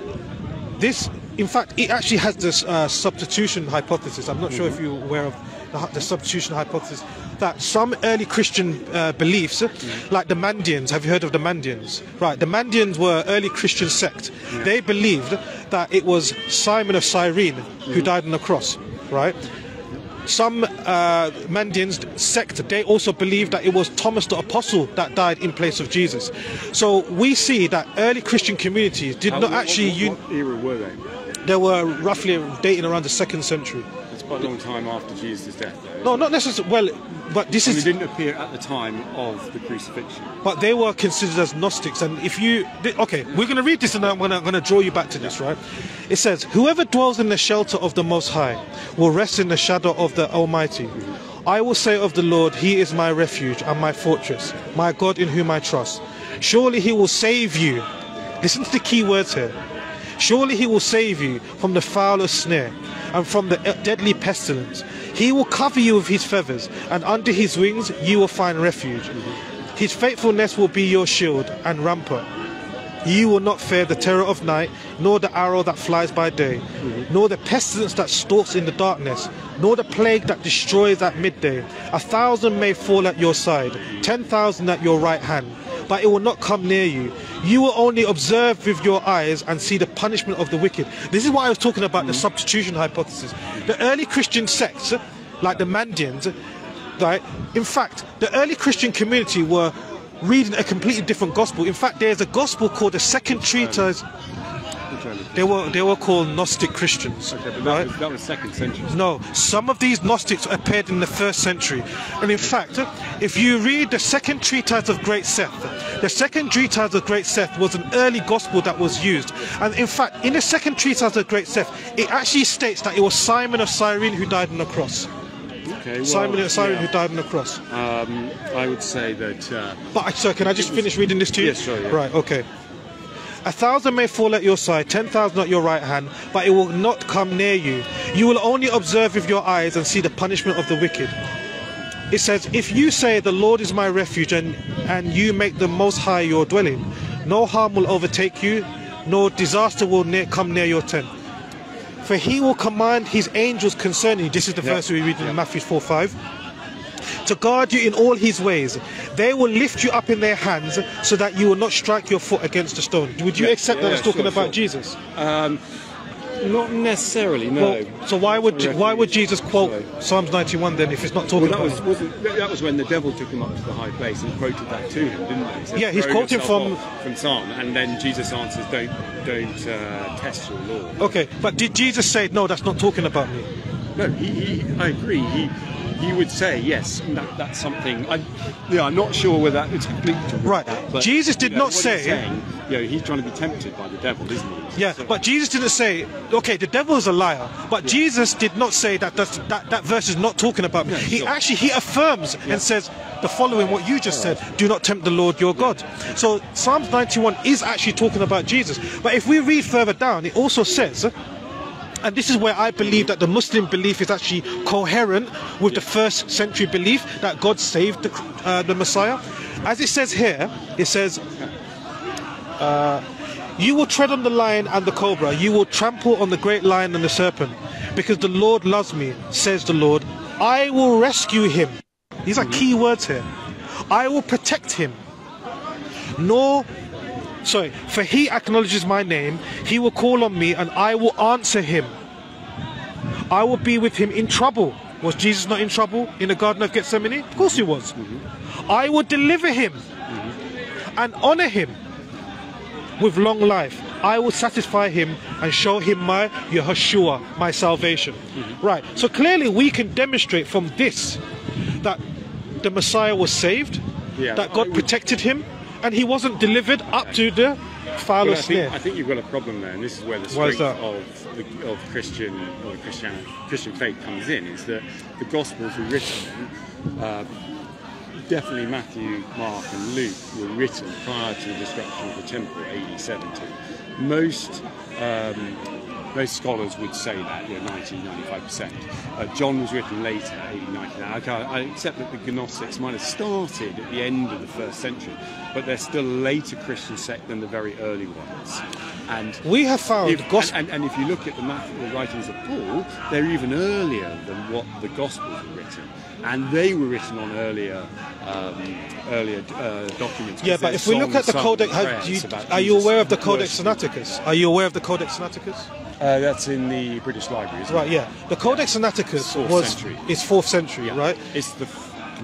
this, in fact, it actually has this uh, substitution hypothesis. I'm not sure if you're aware of the, the substitution hypothesis. That some early Christian uh, beliefs, like the Mandeans, have you heard of the Mandeans? Right, the Mandeans were early Christian sect. They believed that it was Simon of Cyrene who died on the cross, right? some uh, Mandeans sect, they also believe that it was Thomas the Apostle that died in place of Jesus. So we see that early Christian communities did How- not what- actually. What, what era were they? they were roughly dating around the second century. Quite a long time after Jesus' death, though. No, not necessarily. Well, but this And they is. didn't appear at the time of the crucifixion. But they were considered as Gnostics, and if you th- okay, we're going to read this, and I'm going to draw you back to this, right? It says, "Whoever dwells in the shelter of the Most High will rest in the shadow of the Almighty. I will say of the Lord, He is my refuge and my fortress, my God in whom I trust. Surely He will save you." Listen to the key words here. Surely he will save you from the foulest snare and from the deadly pestilence. He will cover you with his feathers, and under his wings you will find refuge. His faithfulness will be your shield and rampart. You will not fear the terror of night, nor the arrow that flies by day, nor the pestilence that stalks in the darkness, nor the plague that destroys at midday. A thousand may fall at your side, ten thousand at your right hand, but it will not come near you. You will only observe with your eyes and see the punishment of the wicked. This is why I was talking about the hmm. substitution hypothesis. The early Christian sects, like the Mandeans, right? In fact, the early Christian community were reading a completely different gospel. In fact, there's a gospel called the Second Treatise. They were they were called Gnostic Christians, Okay, but right? that, was, that was second century. No, some of these Gnostics appeared in the first century. And in fact, if you read the second treatise of Great Seth, the second treatise of Great Seth was an early gospel that was used. And in fact, in the second treatise of Great Seth, it actually states that it was Simon of Cyrene who died on the cross. Okay, well, Simon of Cyrene yeah. who died on the cross. Um, I would say that uh, But sir, can I just finish reading this to you? Yes, sure, yeah. Right, okay. A thousand may fall at your side, ten thousand at your right hand, but it will not come near you. You will only observe with your eyes and see the punishment of the wicked. It says, If you say, The Lord is my refuge, and, and you make the Most High your dwelling, no harm will overtake you, nor disaster will near, come near your tent. For he will command his angels concerning you. This is the Yeah. verse we read in Matthew 4 5 to guard you in all his ways. They will lift you up in their hands so that you will not strike your foot against a stone. Would you Yeah, accept that yeah, it's talking sure, about sure. Jesus? um, not necessarily. No. Well, so why would why would Jesus quote Sorry. Psalms 91 then if it's not Well, talking that about was that that was when the devil took him up to the high place and quoted that to him, didn't he? He said, Yeah, he's quoting from- from Psalm, and then Jesus answers, "Don't don't uh, test your Lord." Okay, but did Jesus say no? That's not talking about me. No, he, he I agree. He he would say yes. That, that's something. I, yeah, I'm not sure whether that it's completely true. Right. But, Jesus did you know, not say- He's saying, you know, he's trying to be tempted by the devil, isn't he? Yeah, So- but Jesus didn't say, okay, the devil is a liar. But Jesus did not say that that that verse is not talking about me. Yeah, he actually he affirms and says the following what you just said: Do not tempt the Lord your God. So Psalms 91 is actually talking about Jesus. But if we read further down, it also says. And this is where I believe that the Muslim belief is actually coherent with the first century belief that God saved the, uh, the Messiah. As it says here, it says, you will tread on the lion and the cobra. You will trample on the great lion and the serpent. Because the Lord loves me, says the Lord. I will rescue him. These are key words here. I will protect him. Nor, sorry, for he acknowledges my name. He will call on me and I will answer him. I will be with him in trouble. Was Jesus not in trouble in the Garden of Gethsemane? Of course he was. I will deliver him and honor him with long life. I will satisfy him and show him my Yehoshua, my salvation. Right. So clearly we can demonstrate from this that the Messiah was saved, Yeah, that God protected him, and he wasn't delivered up to the Well, I think. I think you've got a problem there, and this is where the strength of the, of Christian or Christian Christian faith comes in. Is that the Gospels were written, uh, definitely Matthew, Mark, and Luke were written prior to the destruction of the temple, AD 70. Most um, Most scholars would say that, you know, 90, 95%. Uh, John was written later, 80, 90. Okay, I accept that the Gnostics might have started at the end of the first century, but they're still a later Christian sect than the very early ones. And We have found if, gospel. and, and, and if you look at the, math, the writings of Paul, they're even earlier than what the Gospels were written, and they were written on earlier, um, earlier uh, documents. Yeah, but if we look at the Codex, and have prayers you, about are you aware of the Codex. Sinaiticus? Are you aware of the Codex Sinaiticus? Uh, that's in the British Library, isn't Right, it? yeah. The Codex Sinaiticus Fourth was century. it's fourth century, Yeah. right? It's the.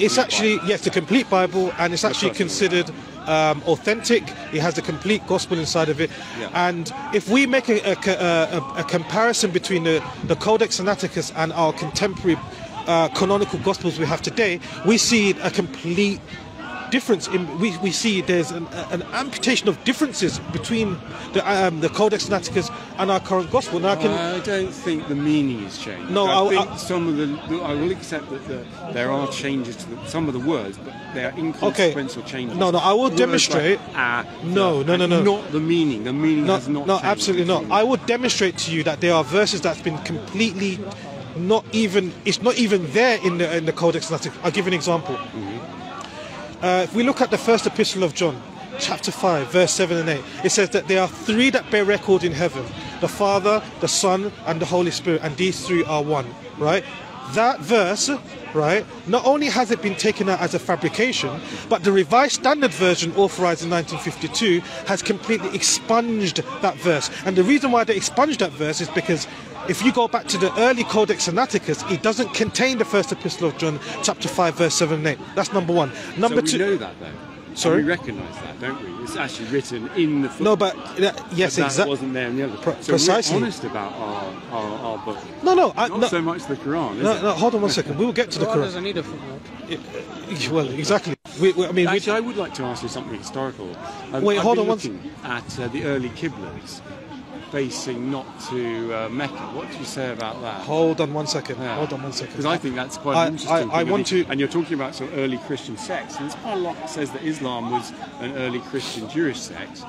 It's actually Bible. yes, the complete Bible, and it's actually considered um, authentic. It has the complete gospel inside of it. Yeah. And if we make a, a, a, a comparison between the, the Codex Sinaiticus and our contemporary uh, canonical gospels we have today, we see a complete difference. In we, we see there's an, an amputation of differences between the um, the Codex Sinaiticus and our current gospel. Now I can. I don't think the meaning has changed. No, I, I- think I- some of the, I will accept that the, there are changes to the, some of the words, but they are inconsequential changes. No, no, I will Words demonstrate- Like, ah, No, no, no, no. Not the meaning. The meaning No, has not. no, changed absolutely not. I will demonstrate to you that there are verses that's been completely not even it's not even there in the in the Codex Sinaiticus. I'll give you an example. Uh, if we look at the first epistle of John, chapter 5, verse 7 and 8, it says that there are three that bear record in heaven the Father, the Son, and the Holy Spirit, and these three are one, right? That verse, right, not only has it been taken out as a fabrication, but the Revised Standard Version, authorized in 1952, has completely expunged that verse. And the reason why they expunged that verse is because if you go back to the early Codex Sinaiticus, it doesn't contain the first epistle of John, chapter 5, verse 7 and 8. That's number one. Number so we two. know that though. Sorry? And we recognise that, don't we? It's actually written in the. No, but uh, yes, but that exactly. wasn't there in the other. Pre- so precisely. we're honest about our, our, our book. No, no, I, Not no, so much the Quran, is no, it? no. Hold on one second. We will get to the Quran Quran. doesn't need a footnote. Well, exactly. We, we, I mean, we, Actually, I would like to ask you something historical. Um, Wait, I've hold been on one looking at uh, the early Qiblas facing not to uh, Mecca. What do you say about that? hold on one second. Yeah. Hold on one second. Because I think that's quite I- an interesting I- thing. I want the- to- And you're talking about sort of early Christian sects, and there's quite a lot that says that Islam was an early Christian Jewish sect.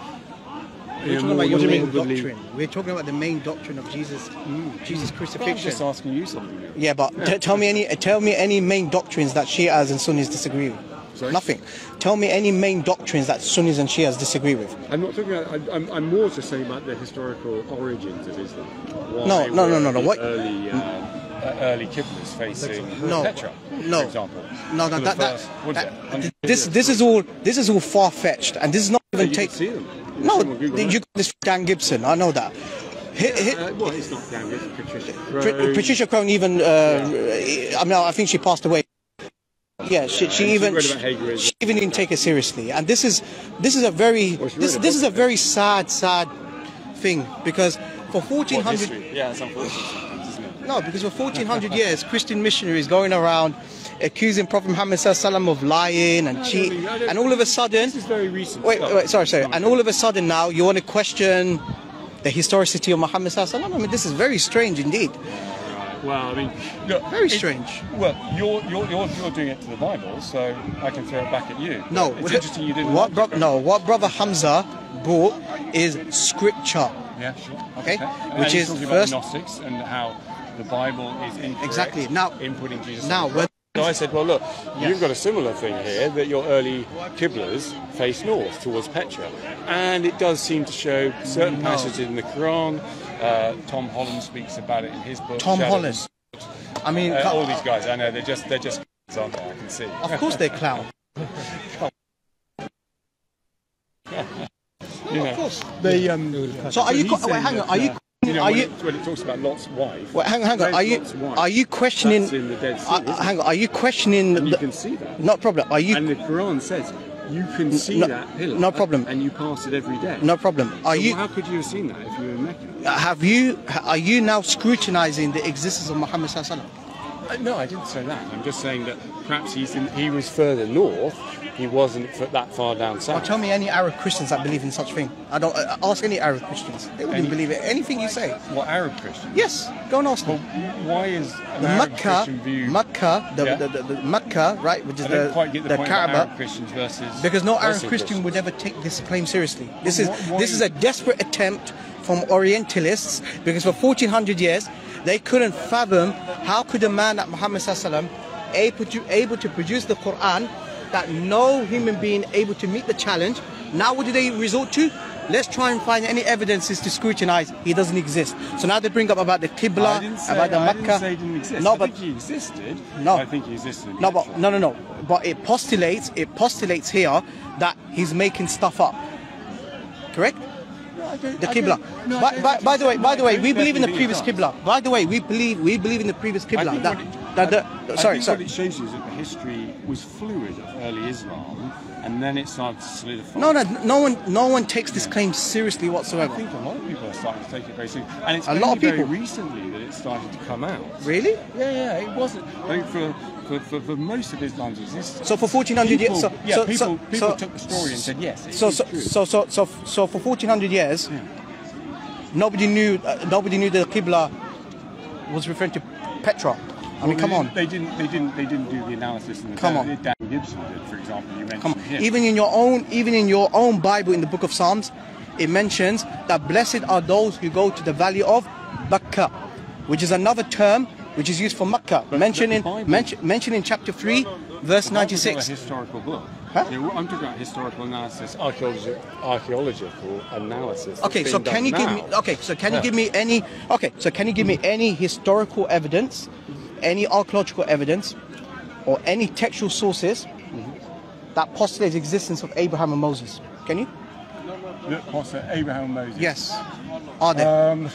We're talking about your main doctrine. We're talking about the main doctrine of Jesus, Jesus crucifixion. I'm crucifixion. just asking you something. really. Yeah, but t- tell me any tell me any main doctrines that Shias and Sunnis disagree with. Sorry? Nothing. Tell me any main doctrines that Sunnis and Shias disagree with. I'm not talking about. I- I'm, I'm more just saying about the historical origins of Islam. Why No, no, no, no, no, what- Early, um, uh, early Qiblas facing No, Petra, no. for example. No, no, that, that, first- what is that- this this is all this is all far fetched, and this is not even you take. can see them. No, see Google you Earth. got this Dan Gibson. I know that. Hit, hit, Uh, well, it's not Dan Gibson, Patricia. Pr- Crone. Patricia Crone even. Uh, I mean, I think she passed away. Yeah, she, she even she, she even didn't take it seriously, and this is this is a very Well, this this is a very sad sad thing because for fourteen hundred? Yeah, it's unfortunate sometimes, isn't it? no because for fourteen hundred years Christian missionaries going around accusing Prophet Muhammad Sallallahu of lying and I don't cheat, think- I don't- and all of a sudden This is very recent. wait wait sorry sorry, and all of a sudden now you want to question the historicity of Muhammad Sallallahu. I mean this is very strange indeed. Right. Well, I mean, look, Very strange. Well, you're, you're you're you're doing it to the Bible, so I can throw it back at you. No, it's interesting you didn't. What bro- no, what brother Hamza brought is scripture. Yeah, sure. Okay, And which he's is talking first- about Gnostics and how the Bible is incorrect Exactly. Now- in putting Jesus. now, on the cross. when- So I said, well, look, you've got a similar thing here that your early Qiblas face north towards Petra, and it does seem to show certain No. passages in the Quran. Uh, Tom Holland speaks about it in his book. Tom Shadows. Holland. I mean, Uh, all these guys, I know they're just they're just aren't they? I can see. of course they're clown. you know, of course. They um. So are you? Wait, hang on. Are you? you know, Are when, you? it, when it talks about Lot's wife. Wait, hang on. Hang on. Are you? Wife. Are you questioning? That's in the Dead Sea. uh, hang on. Are you questioning? and you the- can see that. No problem. Are you? And the Quran says you can see no- that pillar. no problem. And you pass it every day. No problem. Are So you? How could you have seen that if you were in Mecca? Have you? Are you now scrutinizing the existence of Muhammad Sallallahu Alaihi Wasallam? Uh, no, I didn't say that. I'm just saying that perhaps he's in, he was further north. He wasn't that far down south. tell me any Arab Christians that believe in such thing. I don't uh, ask any Arab Christians. They wouldn't Any- believe it. Anything you say. What Arab Christian? Yes. Go and ask Well, them. why is the Arab Mecca, Christian view? Mecca, the, Yeah. the, the, the Mecca, right, which is I don't the, quite get the, the point about Kaaba, Arab Christians versus because no Arab Christian Christians. would ever take this claim seriously. This is this is a desperate attempt from Orientalists because for 1400 years they couldn't fathom how could a man like Muhammad Sallallahu able to able to produce the Quran that no human being able to meet the challenge. Now what do they resort to? Let's try and find any evidences to scrutinize. He doesn't exist. So now they bring up about the Qibla, say, about the I Mecca. didn't say he didn't exist. No, I but think he existed. No. I think he existed. no, but no, no, no. But it postulates, it postulates here that he's making stuff up. Correct? No, The I Qibla. no, by, by, by the way, by the way, we believe in the previous think it Qibla. By the way, we believe we believe in the previous I Qibla. That, it- that, I- that, I sorry, think sorry. what it shows you is that the history was fluid of early Islam, and then it started to solidify. No, no, no one, no one takes this claim seriously whatsoever. I think a lot of people are starting to take it very seriously, and it's A only lot of very people. recently that it started to come out. Really? Yeah, yeah, it wasn't. I think for, for, for, for most of Islam's existence. So for 1400 years, people, so, yeah, so, people, so, people so, took the story and said yes. So, so, true. so, so, so, so for 1400 years, nobody knew, uh, nobody knew the Qibla was referring to Petra. I mean, Well, come they on. didn't- They didn't. They didn't. They didn't do the analysis. And the Come on. Dan Gibson did, for example. You mentioned Come on. him. Even in your own, even in your own Bible, in the Book of Psalms, it mentions that blessed are those who go to the valley of Bakkah, which is another term which is used for Makkah. Mentioned in, the mention, mentioned in chapter three, verse The Bible's not a 96. historical book. Huh? Yeah, well, I'm talking about historical analysis, archaeological, archaeological analysis. Okay, so can done you give me? Okay, so can you give me any? Okay, so can you give me any historical evidence, any archaeological evidence, or any textual sources that postulate the existence of Abraham and Moses? Can you? Look, what's that? Abraham and Moses. Yes. Are there? Um,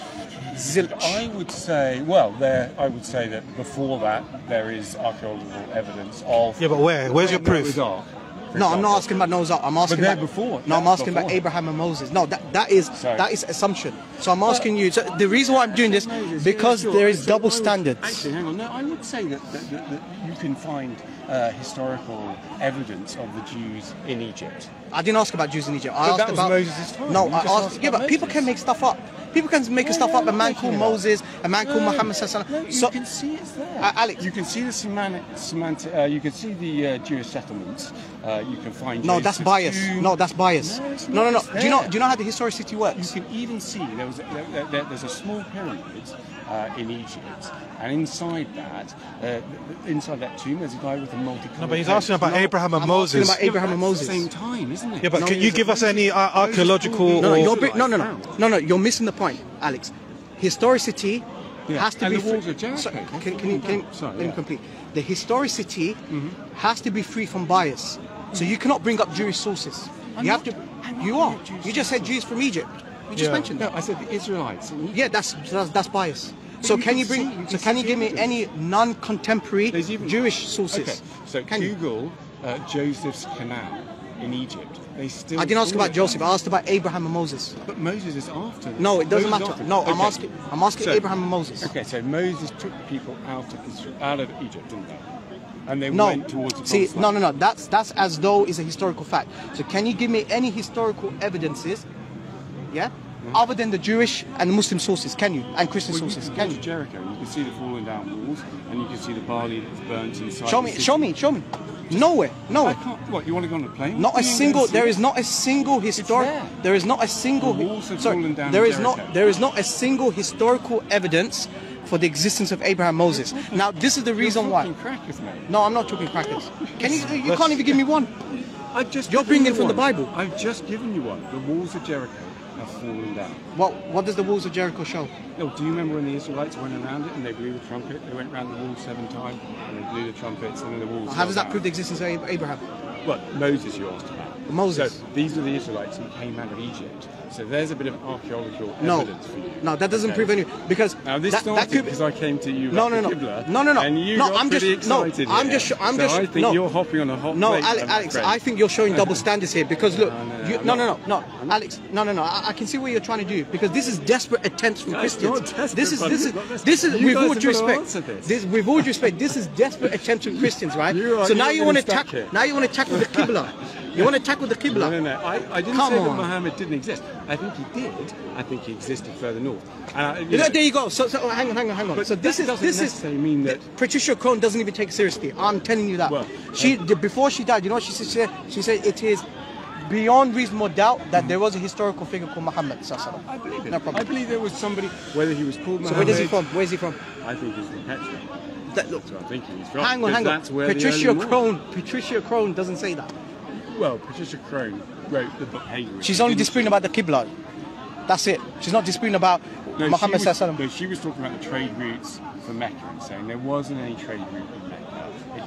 Zilch. I would say, well, there. I would say that before that, there is archaeological evidence of. Yeah, but where? Where's your proof? Noah's Ark, for No, I'm not asking about Noah's Ark. I'm asking they're about before. No, I'm asking about. Abraham and Moses. No, that that is Sorry. that is assumption. So I'm asking you. So the reason why I'm doing this because yeah, sure. there is So double would- standards. Actually, hang on. No, I would say that, that, that, that you can find uh, historical evidence of the Jews in Egypt. I didn't ask about Jews in Egypt. I But asked about Moses' time. No, You I asked. asked Yeah, about but people can make stuff up. People can make Yeah, stuff up. A man called. Moses, a man called No, Muhammad no, you So can see it's there. Uh, Alex. you can see the semantic, semantic uh, you can see the uh, Jewish settlements. Uh, you can find. no, that's bias. No, that's bias. No, No, no. Do you know? Do you know how the historicity works? You can even see there was a, there, there, there's a small pyramid uh, in Egypt, and inside that, uh, th- th- inside that tomb, there's a guy with a multicolored. No, but he's coat. asking about No, Abraham and I'm asking Moses. about Abraham and Moses. At the same time, isn't it? Yeah, but No, can you give us any uh, archaeological? No, no, or- you're bri- no, no, no, no, no. You're missing the point, Alex. Historicity Yeah, has to and be the walls free- of Jericho. So- That's can, can you, can. Sorry, let me yeah. complete. The historicity has to be free from bias. So you cannot bring up Jewish sources. I'm you have to. I'm You are. up You just said. Jews from Egypt. You just Yeah. mentioned No, that. I said the Israelites. Yeah, that's that's, that's bias. So can can you bring? see- you so can can you give me any non-contemporary even Jewish sources? Okay, so Can you? Google uh, Joseph's canal in Egypt. They still. I didn't ask about Joseph. that. I asked about Abraham and Moses. But Moses is after. No, it doesn't Moses matter. after. No, I'm asking. I'm asking So- Abraham and Moses. Okay, so Moses took the people out of Israel, out of Egypt, didn't they? And they No, went towards the see, no, no, no. That's that's as though it's a historical fact. So can you give me any historical evidences? Yeah, other than the Jewish and Muslim sources, can you? And Christian Well, you sources, can can go you? to Jericho. You can see the fallen down walls, and you can see the barley that's burnt inside. Show the me, city. show me, show me. Nowhere, I nowhere. can't. What you want to go on a plane? Not a You ain't gonna single. see There it. is not a single historic. there. There is not a single. The walls have sorry, fallen down there in not. There is not a single historical evidence for the existence of Abraham Moses. Now, this is the reason You're why. talking crackers, mate. No, I'm not talking crackers. Can you? You can't even give me one. I've just You're bringing you from the. Bible. I've just given you one. The walls of Jericho have fallen down. What What does the walls of Jericho show? No, do you remember when the Israelites went around it and they blew the trumpet? They went around the wall seven times and they blew the trumpets and then the walls. How does that down. prove the existence of Abraham? Well, Moses, you asked about. Moses. So these are the Israelites who came out of Egypt. So there's a bit of archaeological No, evidence for you. no, that doesn't Okay. prove any because Now this that, started that could because I came to you No, no, no. Qibla, No, no, no. and you No, got I'm just- pretty no, excited. I'm just- I'm so just- I think no. you're hopping on a hot No, plate, Alex, Alex. I think you're showing double standards here because look, No, no, you, I'm no, no, no, no, Alex, no, no, no. I, I can see what you're trying to do because this is desperate attempts from No, Christians. this is this is It's not desperate. this is with all due respect. this. With all due respect, this is desperate attempts from Christians, right? So now you want to attack. Now you want to attack with the Qibla. You want to with the Qibla. No, no, no. I, I didn't Come say on. that Muhammad didn't exist. I think he did. I think he existed further north. And I, you know, there you go. So, so oh, hang on, hang on, hang on. But so this is this is mean that- Patricia Crone doesn't even take it seriously. I'm telling you that. Well, she uh, the- before she died, you know what she said? She said it is beyond reasonable doubt that there was a historical figure called Muhammad. wasallam. I believe it. No problem. I believe there was somebody, whether he was called So where is he from? Where is he from? I think he's from Petra. That, look, That's where I think he's from. hang on, hang on. That's where the Patricia Crone. Patricia Crone doesn't say that. Well, Patricia Crone wrote the book. She's only disputing about the Qibla. That's it. She's not disputing about No, Muhammad sallallahu alaihi no, she was talking about the trade routes for Mecca and saying there wasn't any trade route in Mecca. It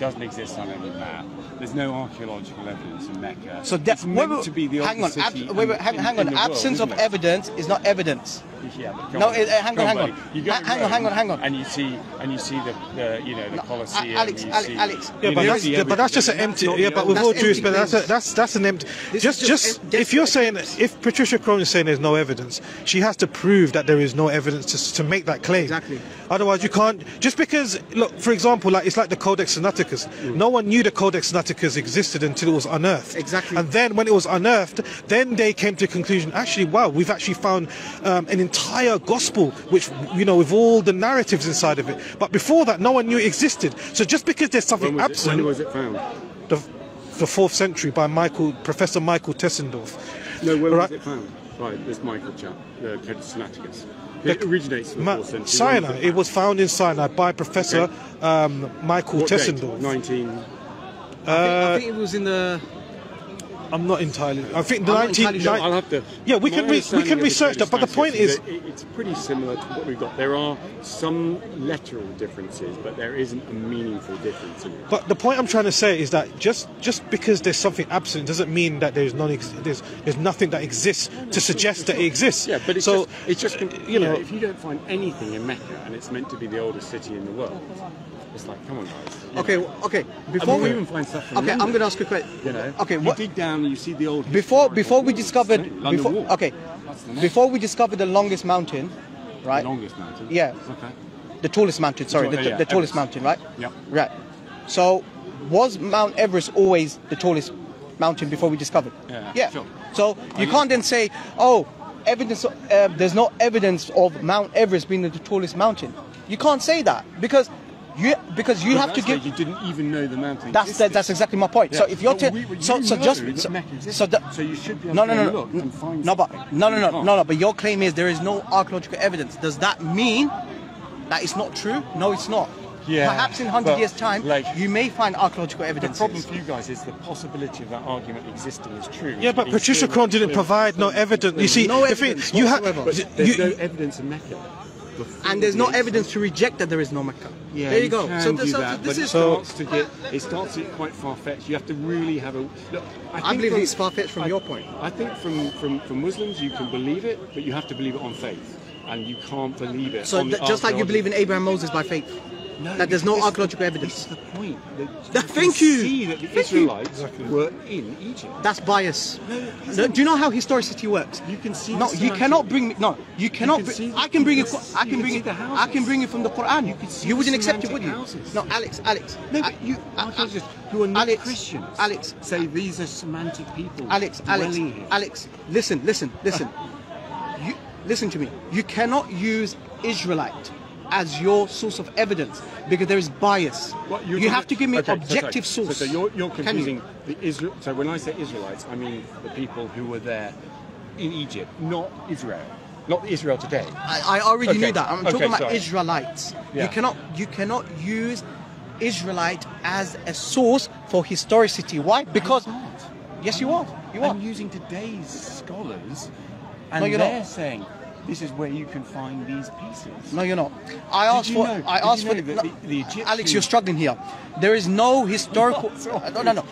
doesn't exist on any map. There's no archaeological evidence in Mecca. So that, it's meant to be the hang on, oldest ab- city wait, wait, in- hang, in- hang in on. the world, Absence of it? evidence is not evidence. Yeah, No, on. it- uh, hang on, hang on. You go hang on, hang on, hang on. And you see, and you see the, the you know, the Colosseum. Alex, Alex, Alex. Yeah, but know, that's see yeah, but that's just an empty. Yeah, but with all due empty respect, that's a, that's that's an empty. This Just just just em- if you're saying if Patricia Crone is saying there's no evidence, she has to prove that there is no evidence to, to make that claim. Exactly. Otherwise, you can't. Just because look, for example, like it's like the Codex Sinaiticus. No one knew the Codex Sinaiticus existed until it was unearthed. Exactly. And then when it was unearthed, then they came to the conclusion. Actually, wow, we've actually found um, an entire gospel, which you know, with all the narratives inside of it. But before that, no one knew it existed. So just because there's something When was, it, absent when was it found? the, the fourth century by Michael Professor Michael Tessendorf. No, when Right. was it found? Right, this Michael chap, the Codex Sinaiticus. It originates in the Ma- century. Sinai. When It was found in Sinai by Professor Okay. um, Michael What date? Tessendorf. 19. I think it was in the. I'm not entirely. I think the I'm not 19. entirely sure. I'll have to. Yeah, we can re- we can research that, but the point Sinaiticus is- it's pretty similar to what we've got. There are some literal differences, but there isn't a meaningful difference in. But the point I'm trying to say is that just just because there's something absent doesn't mean that there's non there's there's nothing that exists to suggest that it exists. Yeah, but it's so just, it's just you know. if you don't find anything in Mecca and it's meant to be the oldest city in the world, it's like, come on, guys. Okay, know. okay. I Before mean, we we even find stuff. From Okay, I'm going to ask a question. You know, Okay, you what dig down and you see the old. before before we discovered before okay That's the name. before we discovered the longest mountain, right? The longest mountain. Yeah. Okay. The tallest mountain. Sorry, the, yeah, the tallest mountain, right? Yep. Right. So, was Mount Everest always the tallest mountain before we discovered? Yeah, Yeah. sure. So you can't then say, oh, evidence. Uh, there's no evidence of Mount Everest being the tallest mountain. You can't say that because you because you But have to that's give. like You didn't even know the mountain. That's existed. that's exactly my point. So if you're But te- we- so you so know just so, Mecca existed. so, that- So you should be able no to no no no look and find no but something. no no You no can't. no no but your claim is there is no archaeological evidence. Does that mean that it's not true? No, it's not. Yeah, Perhaps in hundred years' time, like- you may find archaeological evidence. The problem for you guys is the possibility of that argument existing is true. Yeah, but Patricia still- Crone didn't provide no evidence. You see, No the thing- evidence you have whatsoever. You- there's no evidence in Mecca. And there's no evidence to reject that there is no Mecca. Yeah, there you go. Can so so that, this is. it starts to get it starts to get quite far fetched. You have to really have a look. I, I believe from- it's far-fetched from I- your point. I think from, from from Muslims you can believe it, but you have to believe it on faith, and you can't believe it. so on the just like you believe in. Abraham Moses by faith. No, that there's no archaeological evidence. is the point. That Th- you thank you. See that the Thank you. Israelites were in Egypt. That's bias. it's No, do you know how historicity works? You can see No, the you cannot bring me. No, you cannot. can bring- see- I can bring it. I can bring it. I can bring it from the Quran. You see You wouldn't accept it, would you? houses. No, Alex. Alex. No, I- but you archaeologists who are not Alex, Christians Alex, say these are semantic people. Alex, Alex, here. Alex, listen, listen, listen. you listen to me. You cannot use Israelite as your source of evidence because there is bias. What, you have to give me okay, an so objective source. So, so you're, you're Can you? confusing the Israel. So when I say Israelites, I mean the people who were there in Egypt, not Israel, not Israel today. I, I already Okay, knew that. I'm okay, talking about sorry. Israelites. Yeah. You cannot you cannot use Israelite as a source for historicity. Why? Because yes, you are. You are. I'm using today's scholars, and No, they're not. saying this is where you can find these pieces. No, you're not. I asked for. know- I did you asked for. know that no, the- the Egyptian- Alex, you're struggling here. There is no historical. no, no, no.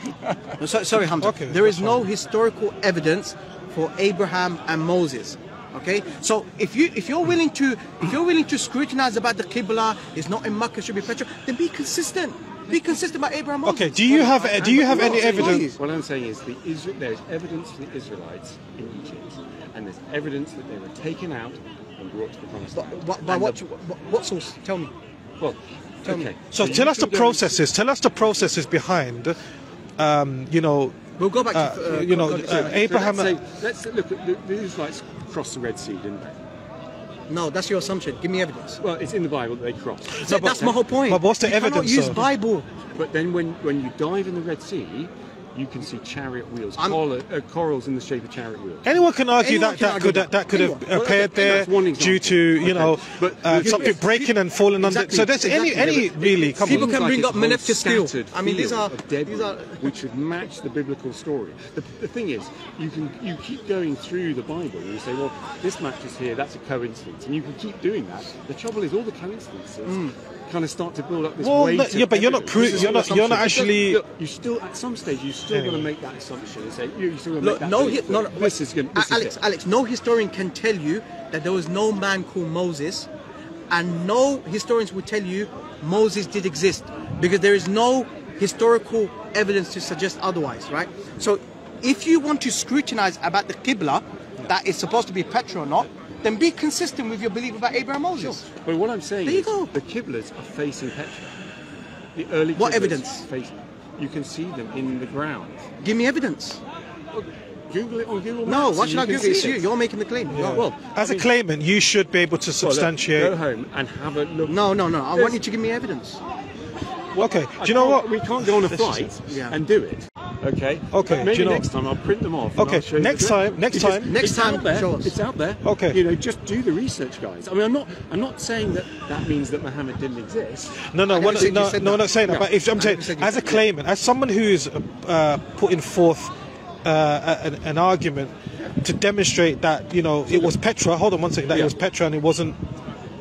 no so, sorry, Hamza. Okay, there is no fine. historical evidence for Abraham and Moses. Okay, so if you if you're willing to if you're willing to scrutinize about the Qibla, it's not in Makkah, it should be Petra, then be consistent. Be consistent about Abraham. and okay, do you have I- do you have any evidence? What I'm saying is the Isra- there's evidence for the Israelites in Egypt, and there's evidence that they were taken out and brought to the promised land. but, by And what, the- what what source? Tell me. well, Tell me. okay. So tell us the can go- processes. Tell us the processes behind, um, you know, We'll go back Uh, to uh, you know, go- go- uh, sorry. So Abraham. let's, say, let's look at the, the Israelites crossed the Red Sea, didn't they? no, that's your assumption. Give me evidence. Well, it's in the Bible that they crossed. So that's my whole point. but what's the you evidence, Cannot use though? Bible. But then when, when you dive in the Red Sea, you can see chariot wheels, I'm- coral, uh, corals in the shape of chariot wheels. Anyone can argue Anyone that can that argue could that. that, could have Well, appeared there one due example. to you Okay. know But uh, you can- something breaking and falling Exactly, under. So there's any exactly. any really People can Seems bring up a whole steel. I mean, these are- of debris, these are- which would match the biblical story. The, the thing is, you can you keep going through the Bible and you say, well, this matches here, that's a coincidence, and you can keep doing that. The trouble is, all the coincidences kind of start to build up this Well, weight. no, yeah, but you're not pro- This is you're an not- you're not actually- Look, you still at some stage you're still Anyway. going to make that assumption and say you, you still going to Look, make that no, belief hi- no, no, this is going. A- This is Alex, it. Alex, no historian can tell you that there was no man called Moses, and no historians will tell you Moses did exist because there is no historical evidence to suggest otherwise, right? So, if you want to scrutinize about the Qibla, that is supposed to be Petra or not, then be consistent with your belief about Abraham Moses. But what I'm saying There you go. the Qiblas are facing Petra. The early What Qiblas evidence? Face, you can see them in the ground. Give me evidence. Google it on Google Maps. No, why should I Google it? see You, you're making the claim. No. Well, As I a mean, claimant, you should be able to well, look, substantiate. Go home and have a look. No, no, no. I There's- want you to give me evidence. okay, do you know what? We can't go on a flight Yeah. and do it. Okay. Okay, But maybe you know- next time I'll print them off. and Okay, I'll show you next the time- next Because time- Next it's time, out there. show us. It's out there. Okay. You know, just do the research, guys. I mean, I'm not. I'm not saying that that means that Muhammad didn't exist. No, no, I what, never no, no. I'm not saying that. Yeah. But if I'm saying, never said you as a claimant, as someone who's uh, putting forth uh, an, an argument to demonstrate that you know it was Petra. Hold on one second. That it was Petra and it wasn't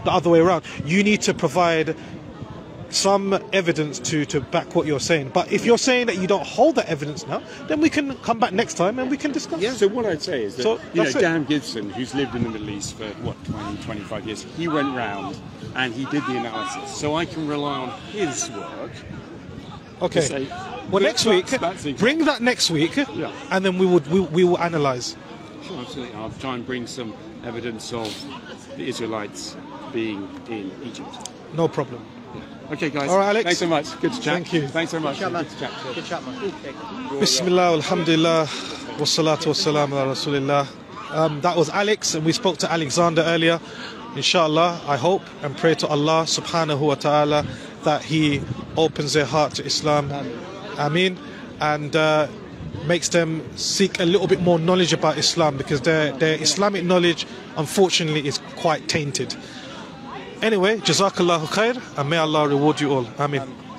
the other way around. You need to provide some evidence to to back what you're saying. But if you're saying that you don't hold that evidence now, then we can come back next time and we can discuss. Yeah, So what I'd say is that So, you know it. Dan Gibson, who's lived in the Middle East for what 20, 25 years, he went round and he did the analysis. So I can rely on his work. Okay. say, well, next week, that's- that's bring that next week, Yeah. and then we would we, we will analyze. Sure, absolutely. I'll try and bring some evidence of the Israelites being in Egypt. No problem. Okay, guys. All right, Alex. Thanks so much. Good to chat. Thank you. Thanks so much. Good chat, man. Good to chat. Good chat, man. Bismillah, alhamdulillah, wassalatu wassalam ala rasulillah. Um, that was Alex, and we spoke to Alexander earlier. Inshallah, I hope and pray to Allah subhanahu wa ta'ala that He opens their heart to Islam. Ameen. And uh, makes them seek a little bit more knowledge about Islam because their, their Islamic knowledge, unfortunately, is quite tainted. Anyway, Jazakallahu khair, and may Allah reward you all. Ameen.